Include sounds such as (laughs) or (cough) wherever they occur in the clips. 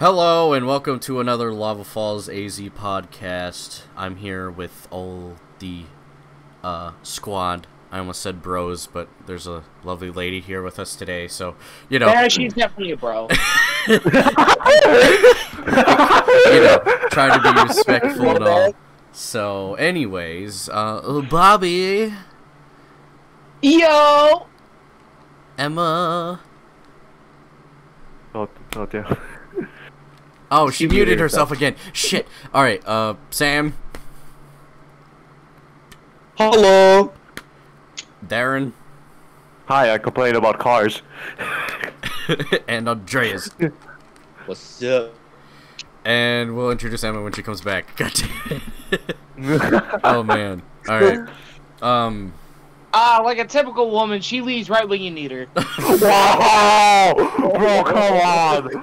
Hello and welcome to another Lava Falls AZ podcast. I'm here with all the uh, squad. I almost said bros, but there's a lovely lady here with us today, so you know. Yeah, she's definitely a bro. (laughs) (laughs) you know, trying to be (laughs) respectful and all. So, anyways, uh, Bobby, Yo! Emma. Oh, oh damn. Oh, she, She muted muted herself again. Shit. All right, uh, Sam, Hello. Darren, Hi, I complain about cars. (laughs) and Andreas. What's up? And we'll introduce Emma when she comes back. (laughs) God damn it. (laughs) Oh man. All right. Um. Ah, like a typical woman, she leaves right when you need her. (laughs) wow! Bro, come on!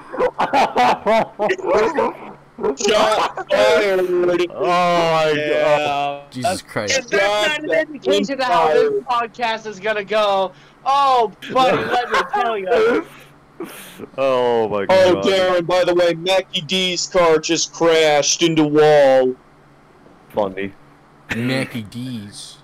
Shot. Oh my god. Yeah. Jesus Christ. If that's not an indication of how this podcast is gonna go, oh, buddy, let me tell you. (laughs) Oh my god. Oh. Darren, by the way, Mackie D's car just crashed into wall. Funny. (laughs) Mackie D's.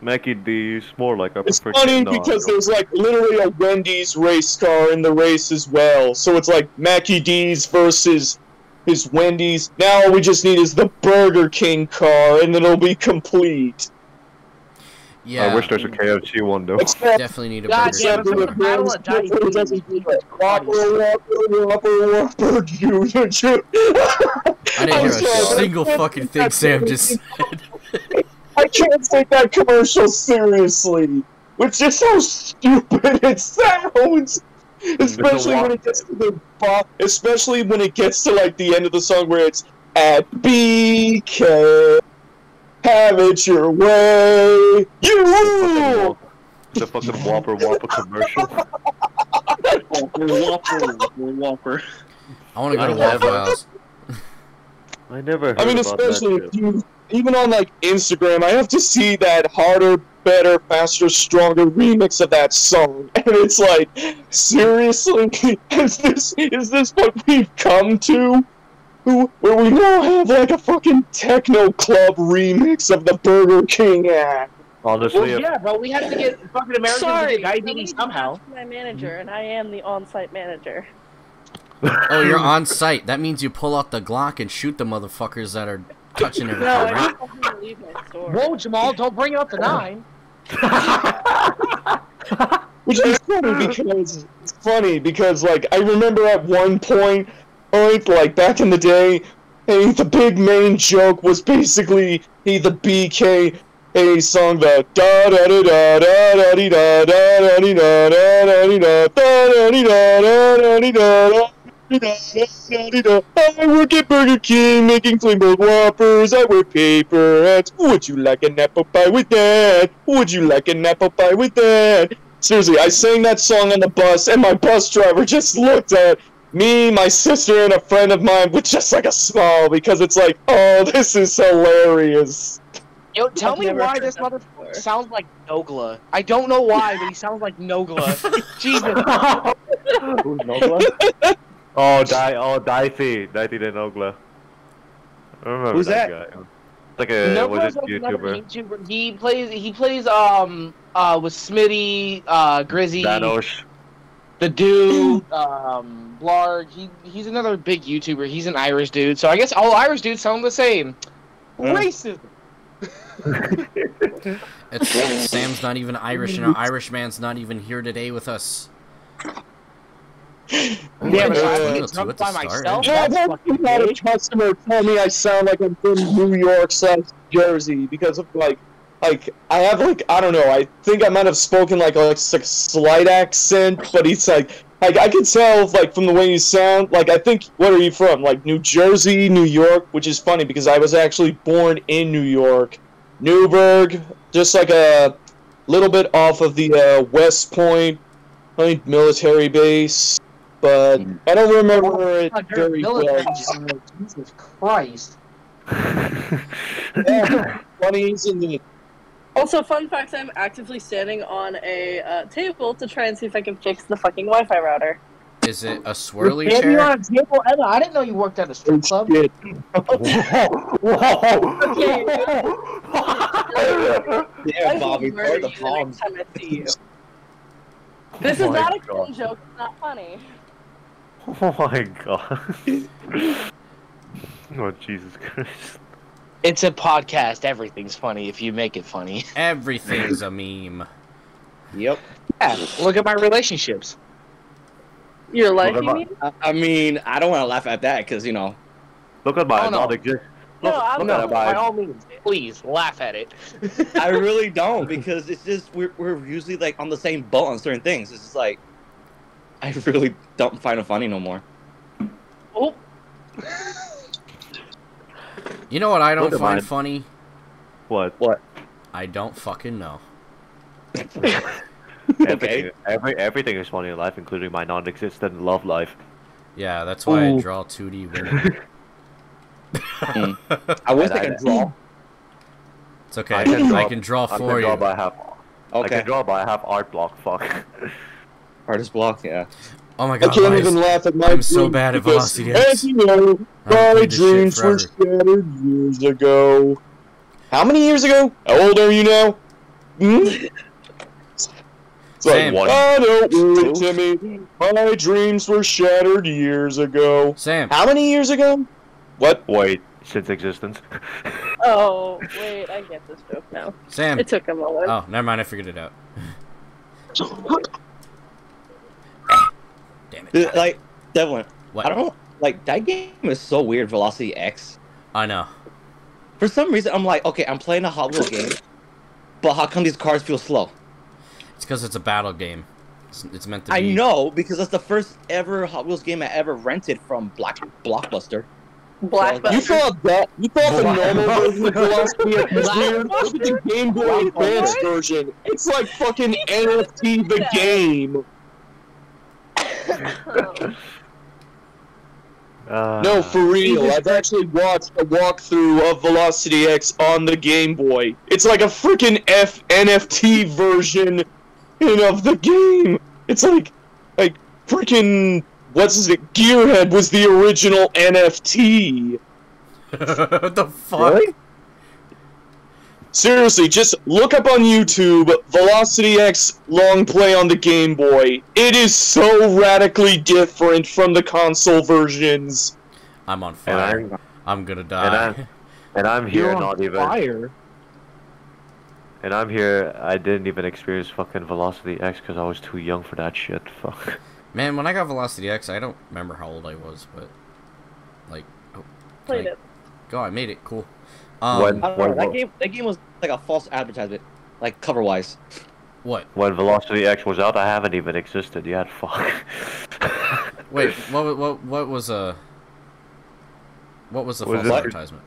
Mackie D's, more like I It's funny no, because there's like literally a Wendy's race car in the race as well. So it's like Mackie D's versus his Wendy's. Now all we just need is the Burger King car, and then it'll be complete. Yeah. I wish there's a KFC one though. Except Definitely need a God burger. damn it, King but car. the battle of It doesn't do it. Whopper, Whopper, Whopper, Whopper, Junior, Junior. I didn't hear a single fucking thing Sam just said. (laughs) I can't take that commercial seriously. Which is so stupid (laughs) it sounds. Especially when it gets to the bo- especially when it gets to like the end of the song where it's at BK. Have it your way. You rule. The fucking Whopper Whopper commercial. Whopper, Whopper. I want to go to I Waffle never- House. I never heard I mean, about especially that if you, even on like Instagram, I have to see that harder, better, faster, stronger remix of that song, (laughs) and it's like, seriously, (laughs) is this is this what we've come to? Who, where we now have like a fucking techno club remix of the Burger King act. Honestly, Well, if- yeah, bro, we have to get fucking Americans Sorry, to get diabetes somehow. My manager, and I am the on-site manager. Oh, you're on site. That means you pull out the Glock and shoot the motherfuckers that are touching everything, No, I right? just want to leave my store. Whoa, Jamal, don't bring up the nine. Which is funny because it's funny because like I remember at one point, point like back in the day, hey, the big main joke was basically hey the BK hey song the da da da da da da dee da da da dee da da da dee da da da dee da da da dee da da. I work at Burger King making flame flamboyant whoppers. I wear paper hats. Would you like an apple pie with that? Would you like an apple pie with that? Seriously, I sang that song on the bus, and my bus driver just looked at me, my sister, and a friend of mine with just like a smile because it's like, oh, this is hilarious. Yo, tell I've me why this that mother before. sounds like Nogla. I don't know why, but he sounds like Nogla. (laughs) Jesus. (laughs) Who's Nogla? Oh, Di- oh, Dicey. Dicey the Nogla. I remember Who's that, that? guy. Like a, Nogla's was it like YouTuber? YouTuber. He plays. He plays. Um. Uh. With Smitty. Uh. Grizzy. Vanoss. The dude. (clears throat) Um. Blarg. He. He's another big YouTuber. He's an Irish dude. So I guess all Irish dudes sound the same. Mm. Racism. It's, Sam's not even Irish, and our Irish man's not even here today with us. Yeah, I but just I wanted was drunk by myself. Yeah, I've That's actually had a customer tell me I sound like I'm from New York slash Jersey because of like, like I have like I don't know. I think I might have spoken like a, like slight accent, but it's like like I can tell like from the way you sound. Like I think what are you from? Like New Jersey, New York, which is funny because I was actually born in New York, Newburgh, just like a little bit off of the uh, West Point, I think military base. But I don't remember it God, very well. Jesus Christ. Yeah, funny, isn't it? Also, fun fact: I'm actively standing on a uh, table to try and see if I can fix the fucking Wi-Fi router. is it a swirly Damn, you chair? on a table, Emma. I didn't know you worked at a strip club. Shit. I Yeah, will Bobby, murder throw the you the palms. next time I see you. This Oh is my not a God. clean joke. It's not funny. (laughs) Oh my god. (laughs) oh Jesus Christ. It's a podcast. Everything's funny if you make it funny. (laughs) Everything's a meme. Yep. Yeah, look at my relationships. Your life, you about- mean? I, I mean, I don't want to laugh at that because you know. Look at my Oh, no. non-exist. No, I'm look No, by all means, please laugh at it. I really don't because it's just we're we're usually like on the same boat on certain things. It's just like I really don't find it funny no more. Oh, You know what I don't Look find mine. funny? What? What? I don't fucking know. (laughs) Everything, every, everything is funny in life, including my non-existent love life. Yeah, that's why I draw 2D (laughs) women. Hmm. I wish And I I- could draw. It's okay. I I can can, draw- draw I for can draw you. by half. I can draw by half art block. Fuck. (laughs) Artist block, yeah. Oh my god, I can't why even laugh at my I'm so bad at because, Velocity As you know, my played this shit dreams were forever. shattered years ago. How many years ago? How old are you now? Hmm? It's like, Same. One. oh, don't worry, Timmy. My dreams were shattered years ago. Sam, How many years ago? What? Wait, since existence. oh, (laughs) wait, I get this joke now. Sam. It took a moment. Oh, never mind. I figured it out. (laughs) Damn it. Dude, Like Devlin, What? I don't like that game is so weird. Velocity X. I know. For some reason, I'm like, okay, I'm playing a Hot Wheels game, but how come these cars feel slow? It's because it's a battle game. It's, it's meant to be. I know because that's the first ever Hot Wheels game I ever rented from Black Blockbuster. Black You Button. thought that? You thought the normal version of Velocity X was weird? Look at the Game Boy Advance version. It's like fucking NFT the game. (laughs) Uh, No, for real. I've actually watched a walkthrough of Velocity X on the Game Boy. It's like a freaking F NFT version in of the game. It's like, like freaking what's his name? Gearhead was the original NFT. (laughs) what the fuck? Seriously, just look up on YouTube Velocity X long play on the Game Boy. It is so radically different from the console versions. I'm on fire. I'm I'm gonna and die. I'm and I'm here You're on not even Fire. and I'm here. I didn't even experience fucking Velocity X because I was too young for that shit. (laughs) Fuck. Man, when I got Velocity X, I don't remember how old I was, but like, oh, Played like, it. go, I made it. Cool. Um, When- I don't know. What- That game, that game was like a false advertisement, like cover wise. what? When Velocity X was out, I haven't even existed yet. (laughs) Fuck. Wait, what? wa- What? What was a? What was the Was false it- advertisement?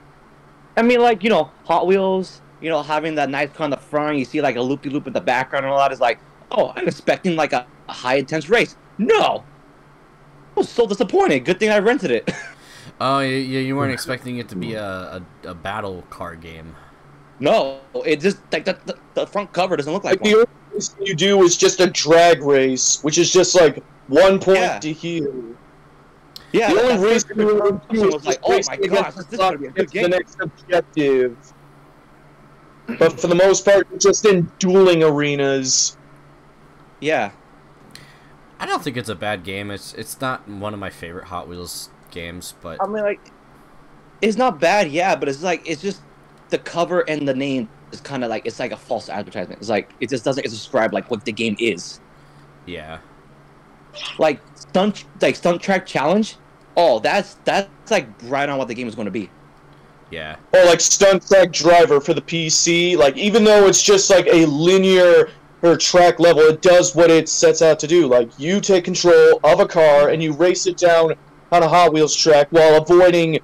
I mean, like you know, Hot Wheels. You know, having that nice car in the front, you see like a loop de loop in the background and all that is like, oh, I'm expecting like a, a high intense race. No, I was so disappointed. Good thing I rented it. (laughs) Oh, yeah, yeah, you weren't hmm. expecting it to be a, a, a battle car game. no, it just like the, the, the front cover doesn't look Like like the one. only race you do is just a drag race, which is just like one point Yeah. to heal. Yeah, the only that race first you picture to do is was like, oh my against gosh, the this is gonna be a good it's the next objective. But for the most part, you're just in dueling arenas. Yeah, I don't think it's a bad game. It's it's not one of my favorite Hot Wheels games, but I mean, like, it's not bad, yeah, but it's like it's just the cover and the name is kind of like it's like a false advertisement. It's like it just doesn't describe like what the game is. yeah. Like stunt, like stunt track challenge. Oh, that's that's like right on what the game is going to be. Yeah. Or like Stunt Track Driver for the PC. Like even though it's just like a linear or track level, it does what it sets out to do. Like you take control of a car and you race it down on a Hot Wheels track while avoiding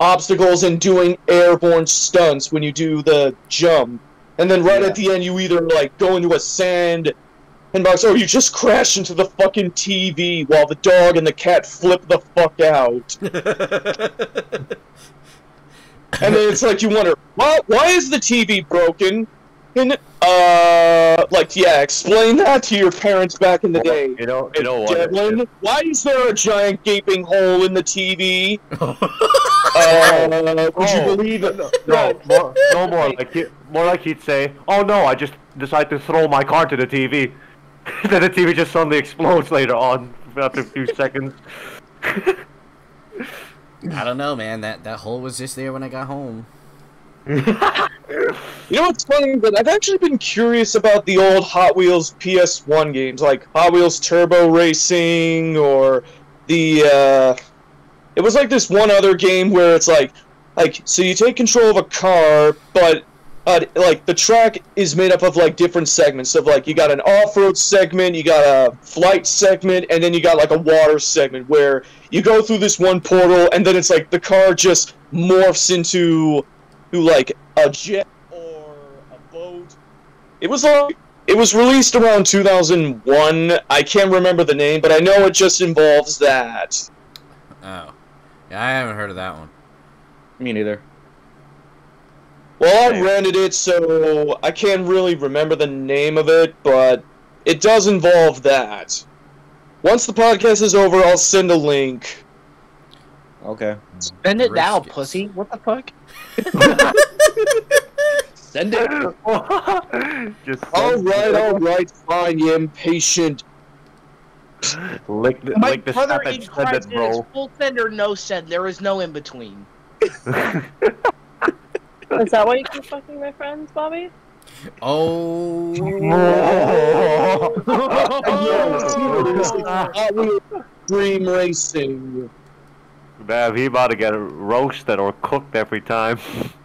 obstacles and doing airborne stunts when you do the jump. And then right Yeah. at the end, you either like go into a sand and box, or you just crash into the fucking TV while the dog and the cat flip the fuck out. (laughs) And then it's like you wonder, why, why is the TV broken? Uh, like, yeah, explain that to your parents back in the day. You know, you know what? Devlin, why is there a giant gaping hole in the TV? (laughs) Uh, would you Oh. believe it? No, more, no more like he, more like he'd say, "Oh no, I just decided to throw my car to the TV." (laughs) then the TV just suddenly explodes later on after a few (laughs) seconds. I don't know, man. That that hole was just there when I got home. (laughs) You know what's funny? But I've actually been curious about the old Hot Wheels PS1 games, like Hot Wheels Turbo Racing, or the. uh... It was like this one other game where it's like, like so you take control of a car, but uh, like the track is made up of like different segments. Of like you got an off-road segment, you got a flight segment, and then you got like a water segment where you go through this one portal, and then it's like the car just morphs into to like a jet or a boat. It was like it was released around 2001. I can't remember the name, but I know it just involves that. Oh, yeah, I haven't heard of that one. Me neither. Well, I Same. rented it, so I can't really remember the name of it, but it does involve that. Once the podcast is over, I'll send a link. Okay. Send it now, Briskets. pussy. What the fuck? (laughs) Send it. just All right, all right, fine, you impatient. lick the, My lick the brother snap and in send Christ it, is full send or no send. There is no in between. (laughs) Is that why you keep fucking my friends, Bobby? Oh, (laughs) Hot Wheels Dream Racing. Damn, he about to get roasted or cooked every time.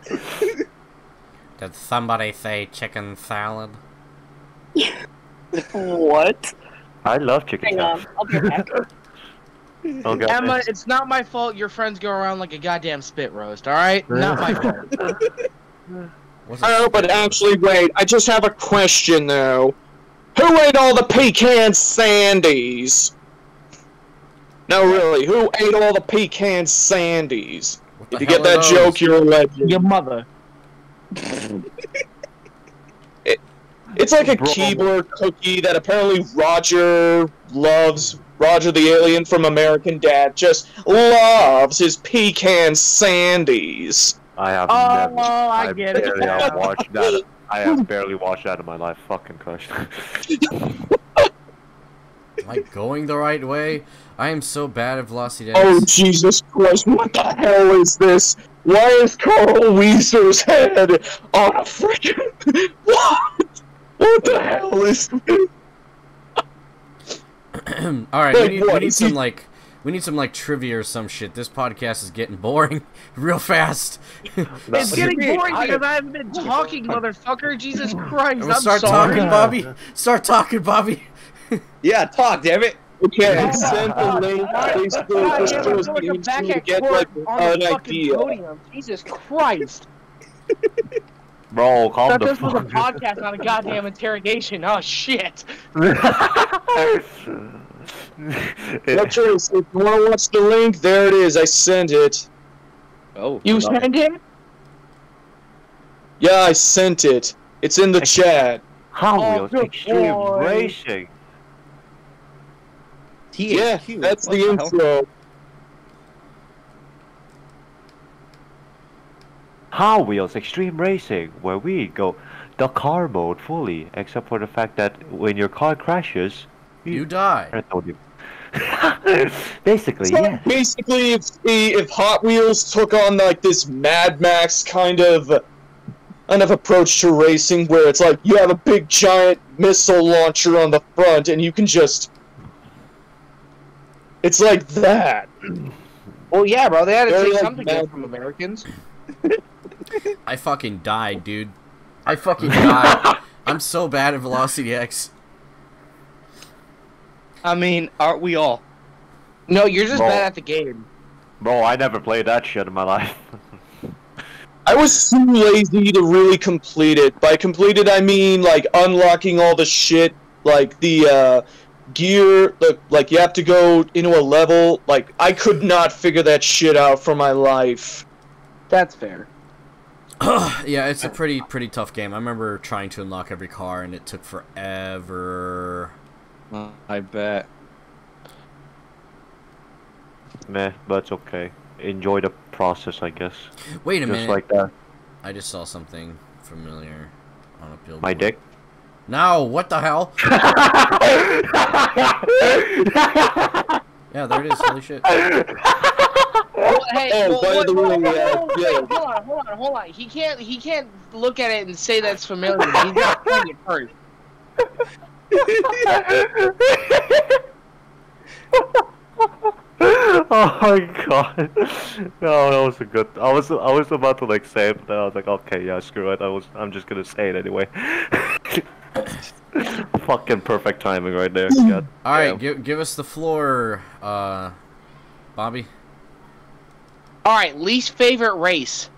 (laughs) did somebody say chicken salad? (laughs) What? I love chicken Hang salad. on, I'll be back. (laughs) Okay. Emma, it's not my fault your friends go around like a goddamn spit roast, alright? Not my fault. Oh, but actually, wait. I just have a question, though. Who ate all the pecan sandies? No, really. Who ate all the pecan sandies? If you get that are joke, you're a legend. Your mother. (laughs) It's like a Bro. Keebler cookie that apparently Roger loves. Roger the alien from American Dad just loves his pecan sandies. I have Oh, never. I get it barely now. have watched that. I have barely watched that in my life. Fucking Christ. (laughs) Am I going the right way? I am so bad at velocity Oh, days. Jesus Christ, what the hell is this? Why is Carl Wheezer's head on a freaking. (laughs) What? What the hell is this? (clears throat) All right, we Like need, we need some he- like we need some like trivia or some shit. This podcast is getting boring (laughs) real fast. (laughs) It's getting boring because I haven't been talking, motherfucker. Jesus Christ, We'll I'm start sorry. talking, Bobby. Start talking, Bobby. Yeah, talk, damn it. Okay, I Oh, sent the link. God, Basically, God, just yeah, shows we're the going back to at get like an idea. podium. Jesus Christ. (laughs) Bro, calm Thought the this was a podcast, not a goddamn interrogation. Oh shit. (laughs) No choice. If you want to watch the link, there it is. I sent it. Oh. You no. sent him? Yeah, I sent it. It's in the chat. Hot Oh, Wheels good Extreme boy. Racing. Yeah, that's What the hell? intro. Hot Wheels Extreme Racing, where we go the car mode fully, except for the fact that when your car crashes, You die. I told you. (laughs) Basically, So yeah. basically, if the if Hot Wheels took on like this Mad Max kind of kind of approach to racing, where it's like you have a big giant missile launcher on the front, and you can just it's like that. Well, yeah, bro. They had to Very take like something mad- from Americans. (laughs) I fucking died, dude. I fucking (laughs) died. I'm so bad at Velocity X. I mean, aren't we all? No, you're just Bro. bad at the game. Bro, I never played that shit in my life. (laughs) I was too lazy to really complete it. By completed, I mean like unlocking all the shit, like the uh, gear. The, like you have to go into a level. Like I could not figure that shit out for my life. That's fair. (clears throat) yeah, it's a pretty pretty tough game. I remember trying to unlock every car and it took forever. I bet. Meh, but it's okay. Enjoy the process, I guess. Wait a Just minute. like that. I just saw something familiar on a billboard. My dick. No, what the hell? (laughs) Yeah, there it is. Holy shit. Well, hey, Oh, well, by wait, the hold way, on, uh, hold on, yeah. hold on, hold on, hold on. He can't, he can't look at it and say that's familiar. He's got to it first. (laughs) oh my god. No, that was a good. I was I was about to like say it, but then I was like, okay, yeah, screw it. I was I'm just gonna say it anyway. (laughs) (laughs) Fucking perfect timing right there. God. All right, give give us the floor, uh, Bobby. All right, least favorite race.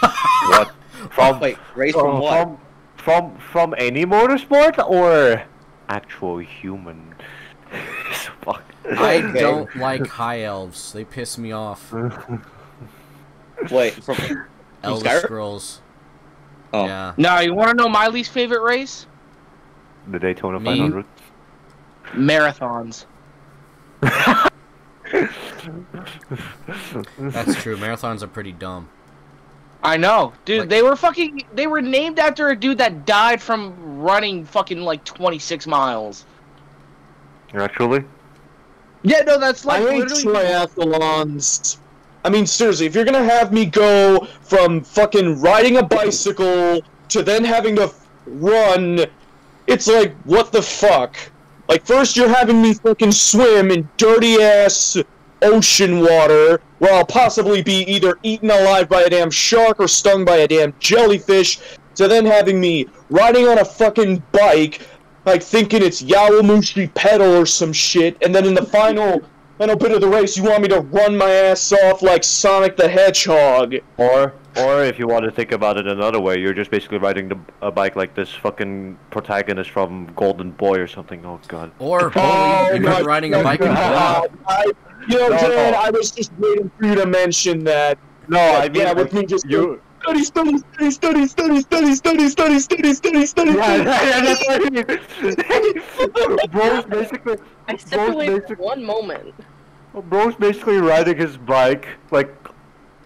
(laughs) What? From Wait, race from from, what? from from from any motorsport or actual human? (laughs) Fuck. I Okay. don't like high elves. They piss me off. Wait, from Elder Skyrim? Scrolls. Oh. Yeah. Now, you want to know my least favorite race? The Daytona Me? 500. Marathons. (laughs) That's true. Marathons are pretty dumb. I know, dude. Like- they were fucking. They were named after a dude that died from running fucking like 26 miles. Actually, Yeah, no, that's like I hate literally. triathlons. I mean, seriously, if you're gonna have me go from fucking riding a bicycle to then having to run, it's like, what the fuck? Like, first you're having me fucking swim in dirty ass ocean water, where I'll possibly be either eaten alive by a damn shark or stung by a damn jellyfish, to then having me riding on a fucking bike, like thinking it's Yowamushi Pedal or some shit, and then in the final final bit of the race, you want me to run my ass off like Sonic the Hedgehog. or or if you want to think about it another way, you're just basically riding the, a bike like this fucking protagonist from Golden Boy or something. Oh god. Or. Oh you my remember riding a bike in? God. I, you know, No, Dan, no. I was just waiting for you to mention that. No, I mean yeah, with me just you. study, study, study, study, study, study, study, study, study, study, study. Yeah, yeah, that's what I mean. (laughs) Bro's basically, I stepped away for one moment. Bro's basically riding his bike like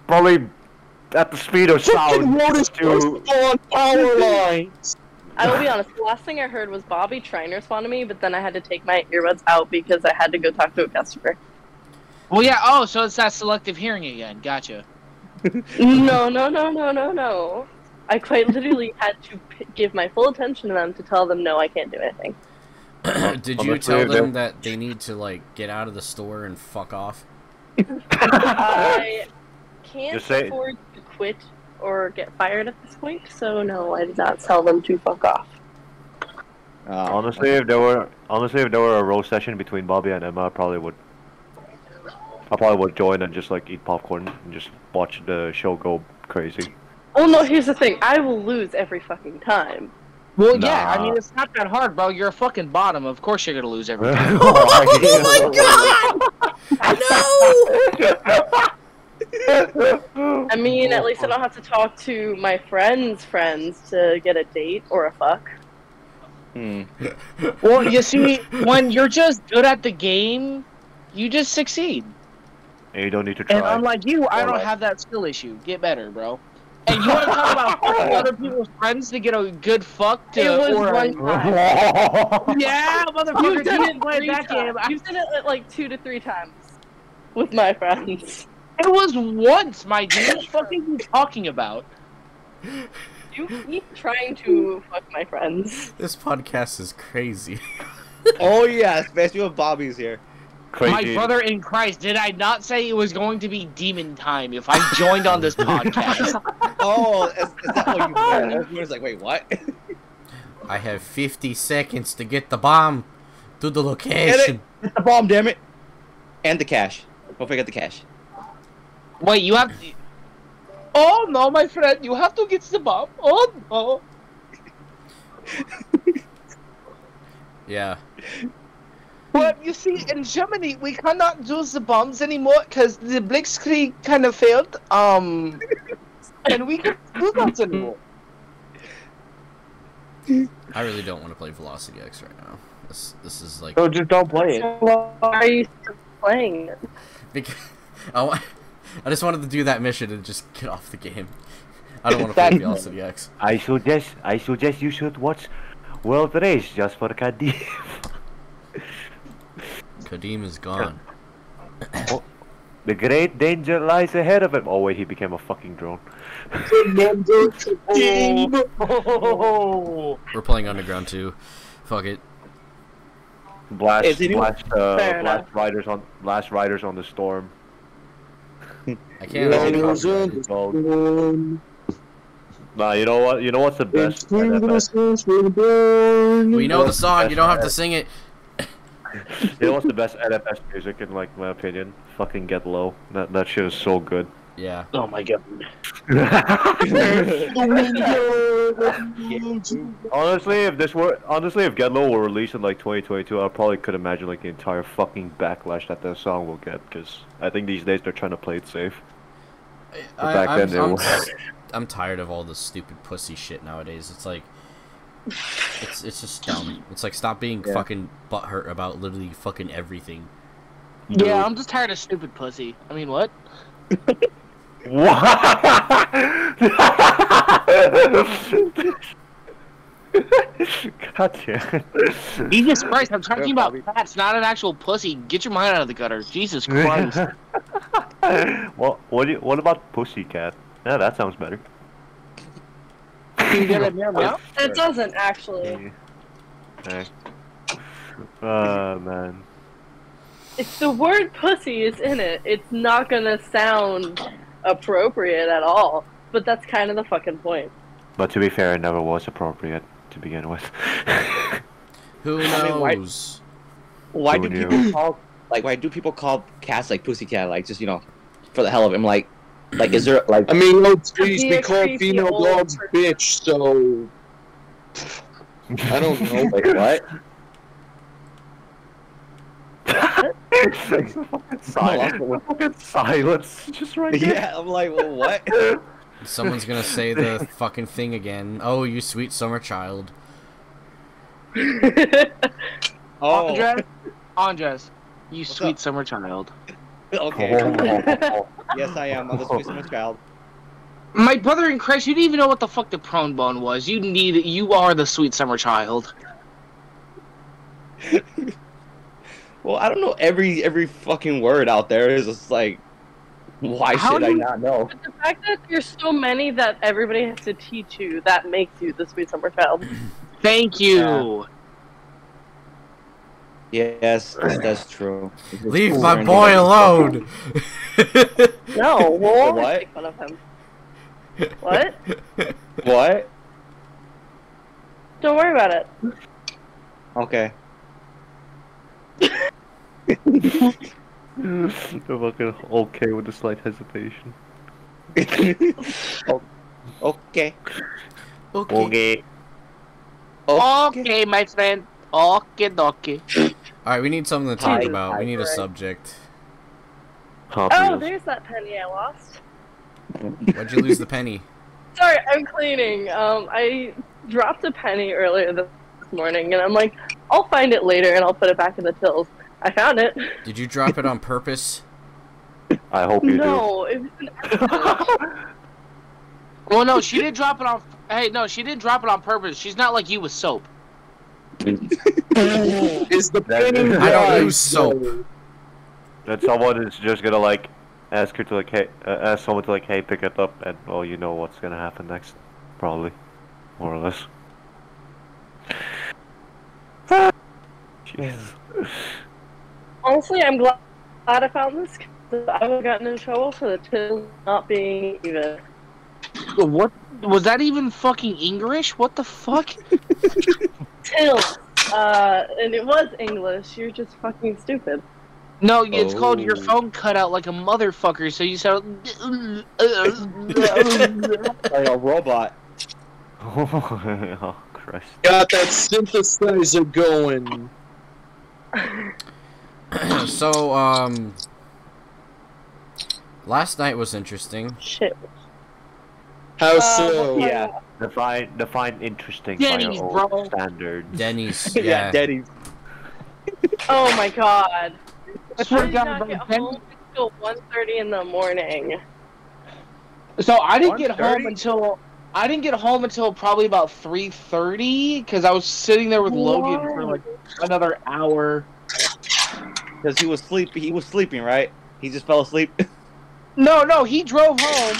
probably at the speed of sound. road is to- on power (laughs) lines. I will be honest, the last thing I heard was Bobby trying to respond to me, but then I had to take my earbuds out because I had to go talk to a customer. Well, yeah. Oh, so it's that selective hearing again. Gotcha. (laughs) no, no, no, no, no, no. I quite literally had to p- give my full attention to them to tell them no, I can't do anything. (clears throat) Did you tell three of them that they need to like get out of the store and fuck off? I can't Just say- afford to quit or get fired at this point, so no, I did not tell them to fuck off. Oh. Honestly, if there were honestly if there were a roast session between Bobby and Emma, I probably would. I probably would join and just like eat popcorn and just watch the show go crazy. Oh no, here's the thing. I will lose every fucking time. Well, yeah. I mean, it's not that hard, bro. You're a fucking bottom. Of course, you're gonna lose every time. (laughs) (laughs) (laughs) I mean, at least I don't have to talk to my friends' friends to get a date or a fuck. Hmm. well, you see, when you're just good at the game, you just succeed. And you don't need to try. And try. unlike you, I don't Alright. have that skill issue. Get better, bro. And you want to talk about (laughs) fucking other people's friends to get a good fuck to It was or one time. Yeah, motherfucker, You've done you it played three that game. times. You've done it like two to three times with my friends. It was once, my dude. What the fuck are you talking about? You keep trying to fuck my friends. This podcast is crazy. Oh (laughs) yeah, especially when Bobby's here. Crazy. My brother in Christ, did I not say it was going to be demon time if I joined on this podcast? (laughs) Oh, is, is that what you meant? (laughs) Everyone's like, wait, what? I have 50 seconds to get the bomb to the Get it! location. Get the bomb, damn it! And the cash. Don't forget the cash. Wait, you have to... Oh no, my friend, you have to get the bomb. Oh no. Yeah. Well, you see, in Germany, we cannot do the bombs anymore because the Blitzkrieg kind of failed. Um, (laughs) and we can't do that anymore. I really don't want to play Velocity X right now. This this is like Oh, just don't play it. Why are you still playing it? because (laughs) I, wa- I just wanted to do that mission and just get off the game. I don't want to play Velocity X. I suggest I suggest you should watch World Race just for Kadeem. (laughs) Kadeem is gone. (coughs) the great danger lies ahead of him. Oh wait, he became a fucking drone. Remember Kadeem. Oh. We're playing Underground 2. Fuck it. Blast, blast, uh, blast riders on, blast riders on the storm. I can't. Yeah, imagine it how was good- in- Well, Born. nah, you know what? You know what's the best? NFS? Christmas, we're born. We know the song. You don't have to sing it. You know what's the best NFS music in like my opinion? Fucking Get Low. That that shit is so good. Yeah. oh my god. (laughs) honestly, if this were honestly if Get Low were released in like 2022, I probably could imagine like the entire fucking backlash that that song will get. Because I think these days they're trying to play it safe. I, back I'm, then they I'm, were. I'm tired of all this stupid pussy shit nowadays. It's like, it's it's just dumb. It's like stop being Yeah. fucking butthurt about literally fucking everything. Yeah, I'm just tired of stupid pussy. I mean, what? God damn. Jesus Christ, I'm talking about Bobby. fats, not an actual pussy. Get your mind out of the gutter. Jesus Christ. (laughs) well, what do you, what about Pussycat? Yeah, that sounds better. Can you get it meow meow? It doesn't actually. Hey. (laughs) Oh ah, man. If the word pussy is in it, it's not gonna sound appropriate at all. But that's kind of the fucking point. But to be fair, it never was appropriate to begin with. (laughs) Who I mean, why- knows? Why Who do knew? people call like why do people call cats like pussycat like just you know for the hell of it? I'm like like is there like I mean, no, geez, Be we call female dogs person. bitch, so I don't know. like what? silence. Silence. (laughs) Just right there. Yeah, I'm like well what? (laughs) Someone's gonna say the fucking thing again. Oh, you sweet summer child. Oh, (laughs) Andres? Andres, you What's sweet up? summer child. (laughs) okay. (laughs) Yes, I am. I'm the sweet summer child. My brother in Christ, you didn't even know what the fuck the prone bone was. You need, you are the sweet summer child. (laughs) Well, I don't know every every fucking word out there. Is just like, why How should I you- not know? the fact that there's so many that everybody has to teach you, that makes you the sweet summer child. Thank you. Yes, (sighs) that's true. Leave my boy alone. (laughs) No, we'll always (laughs) What? make fun of him. What? What? Don't worry about it. Okay. I'm fucking okay with the slight hesitation. (laughs) oh, okay. okay. Okay. Okay, my friend. Okay, okay. All right, we need something to talk about. We need a subject. Hot Oh, Wheels. there's that penny I lost. Why'd you lose the penny? (laughs) Sorry, I'm cleaning. Um, I dropped a penny earlier this morning, and I'm like, I'll find it later, and I'll put it back in the tills. I found it. (laughs) Did you drop it on purpose? I hope you No, it was an (laughs) accident. Well, no, she didn't drop it on. Hey, no, she didn't drop it on purpose. She's not like you with soap. (laughs) Is the That- penny I don't wise, use soap. That someone is just gonna like ask her to like hey, uh, ask someone to like hey pick it up, and well you know what's gonna happen next, probably, more or less. (sighs) Jesus. Honestly, I'm glad, glad I found this. 'cause I would have gotten in trouble for the tills not being even. What was that even fucking English? What the fuck? (laughs) Tills. Uh, and it was English. You're just fucking stupid. No, it's called your Oh. phone cut out like a motherfucker. So you sound. (laughs) like a robot. (laughs) oh Christ. Got that synthesizer going. (clears throat) so, um, last night was interesting. Shit. How Uh, so? what- Yeah. Define define interesting Denny's, by your bro. own standards. Denny's. (laughs) Yeah, Yeah. Denny's. Oh my god. I swear I to God, not bro, get home until 1.30 in the morning. So I didn't get home until I didn't get home until probably about three thirty because I was sitting there with Logan for like another hour. Because he was sleeping. He was sleeping, right? He just fell asleep. (laughs) No, no, he drove home.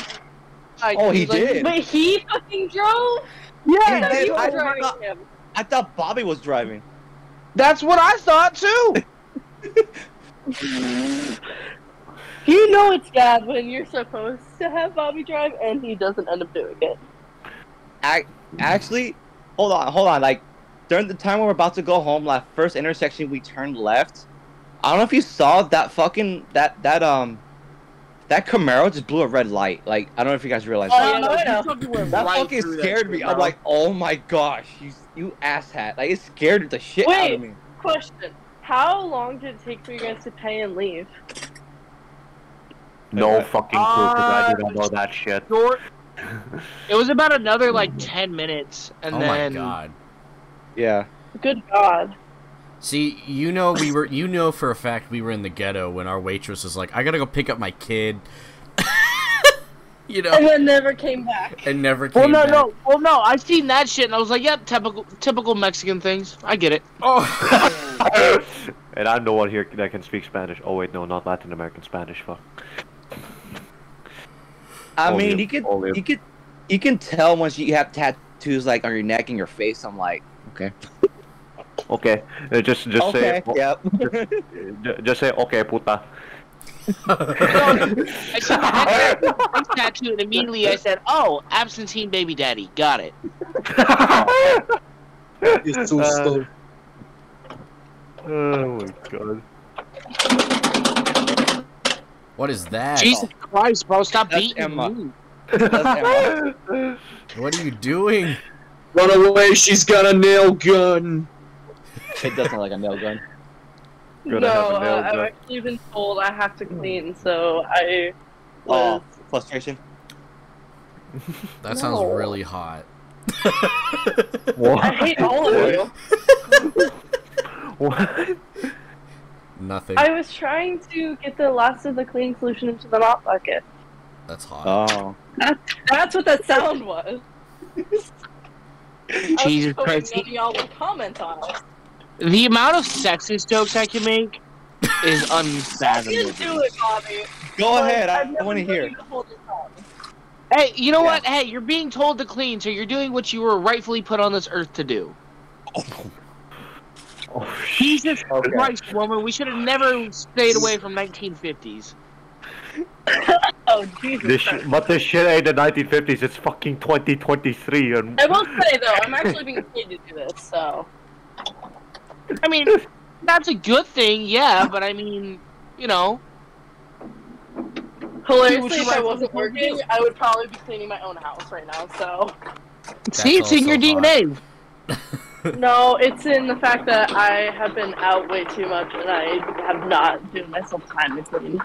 Like, Oh, he was like- did? Wait, he fucking drove? Yeah, He No, did. you were I driving forgot. him. I thought Bobby was driving. that's what I thought too. (laughs) You know it's bad when you're supposed to have Bobby drive and he doesn't end up doing it. Ac- Actually, hold on, hold on. Like during the time we were about to go home, like first intersection, we turned left. I don't know if you saw that fucking that that um that Camaro just blew a red light. Like I don't know if you guys realize. Oh, that. yeah, no, I know. you fucking That right fucking through that scared me. shit, I'm like, oh my gosh, you you asshat. Like it scared the shit out Wait. of me. Question. How long did it take for you guys to pay and leave? No Uh, fucking clue because I do not know that shit. Short- (laughs) It was about another like ten minutes, and oh then my god. Yeah. Good God. See, you know we were you know for a fact we were in the ghetto when our waitress was like, I gotta go pick up my kid. (laughs) you And know, then never came back. and never Well, no, back. no, well, no. I seen that shit, and I was like, "Yep, typical, typical Mexican things. I get it." Oh. (laughs) and I'm the one here that can speak Spanish. Oh wait, no, not Latin American Spanish. Fuck. I Only- mean, you could only- you could you can tell once you have tattoos like on your neck and your face. I'm like, okay. (laughs) Okay, uh, just just okay. say Yep. (laughs) ju- just say okay, puta. (laughs) I said the next tattoo, and immediately I said, "Oh, absentee baby daddy, got it." (laughs) You're so Uh, stupid. Oh my god. what is that? Jesus Christ, bro, stop That's beating Emma. me. What are you doing? Run away, she's got a nail gun. It does sound like a nail gun. Gonna (laughs) no, nail uh, I've actually been told I have to clean, so I Oh, frustration. (laughs) That sounds really hot. What? (laughs) I hate all of you. What? Nothing. I was trying to get the last of the cleaning solution into the mop bucket. That's hot. Oh. That's what that sound was. I was Jesus Christ. None of y'all would comment on it. The amount of sexist jokes I can make is (laughs) You unfathomable. do it, Bobby. Go but ahead. I, I've want to hear. you to hold your tongue. Hey, you know Yeah. what? Hey, you're being told to clean, so you're doing what you were rightfully put on this earth to do. Oh shit. Jesus Okay. Christ, woman, we should have never stayed away from 1950s. (laughs) Oh, Jesus. This Christ. sh- but this shit ain't the 1950s. It's fucking 2023 and I will say, though, I'm actually being paid to do this, so. I mean, that's a good thing, yeah, but I mean, you know, Hilariously, if I wasn't working, I would probably be cleaning my own house right now, so. see, it's in your hot. DNA. (laughs) No, it's in the fact that I have been out way too much and I have not given myself time to clean.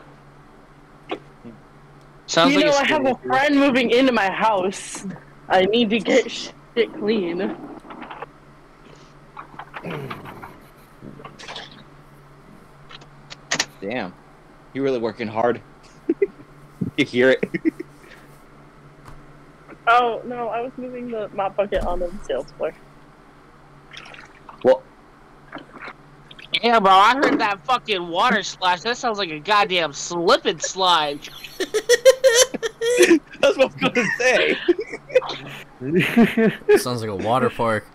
Sounds you like know, I have a friend moving into my house. I need to get shit clean. (clears throat) Damn. You're really working hard. (laughs) you hear it. Oh, no, I was moving the mop bucket onto the sales floor. Well, Yeah, bro, I heard that fucking water splash. That sounds like a goddamn slip and slide. (laughs) that's what I was gonna say. (laughs) Sounds like a water park.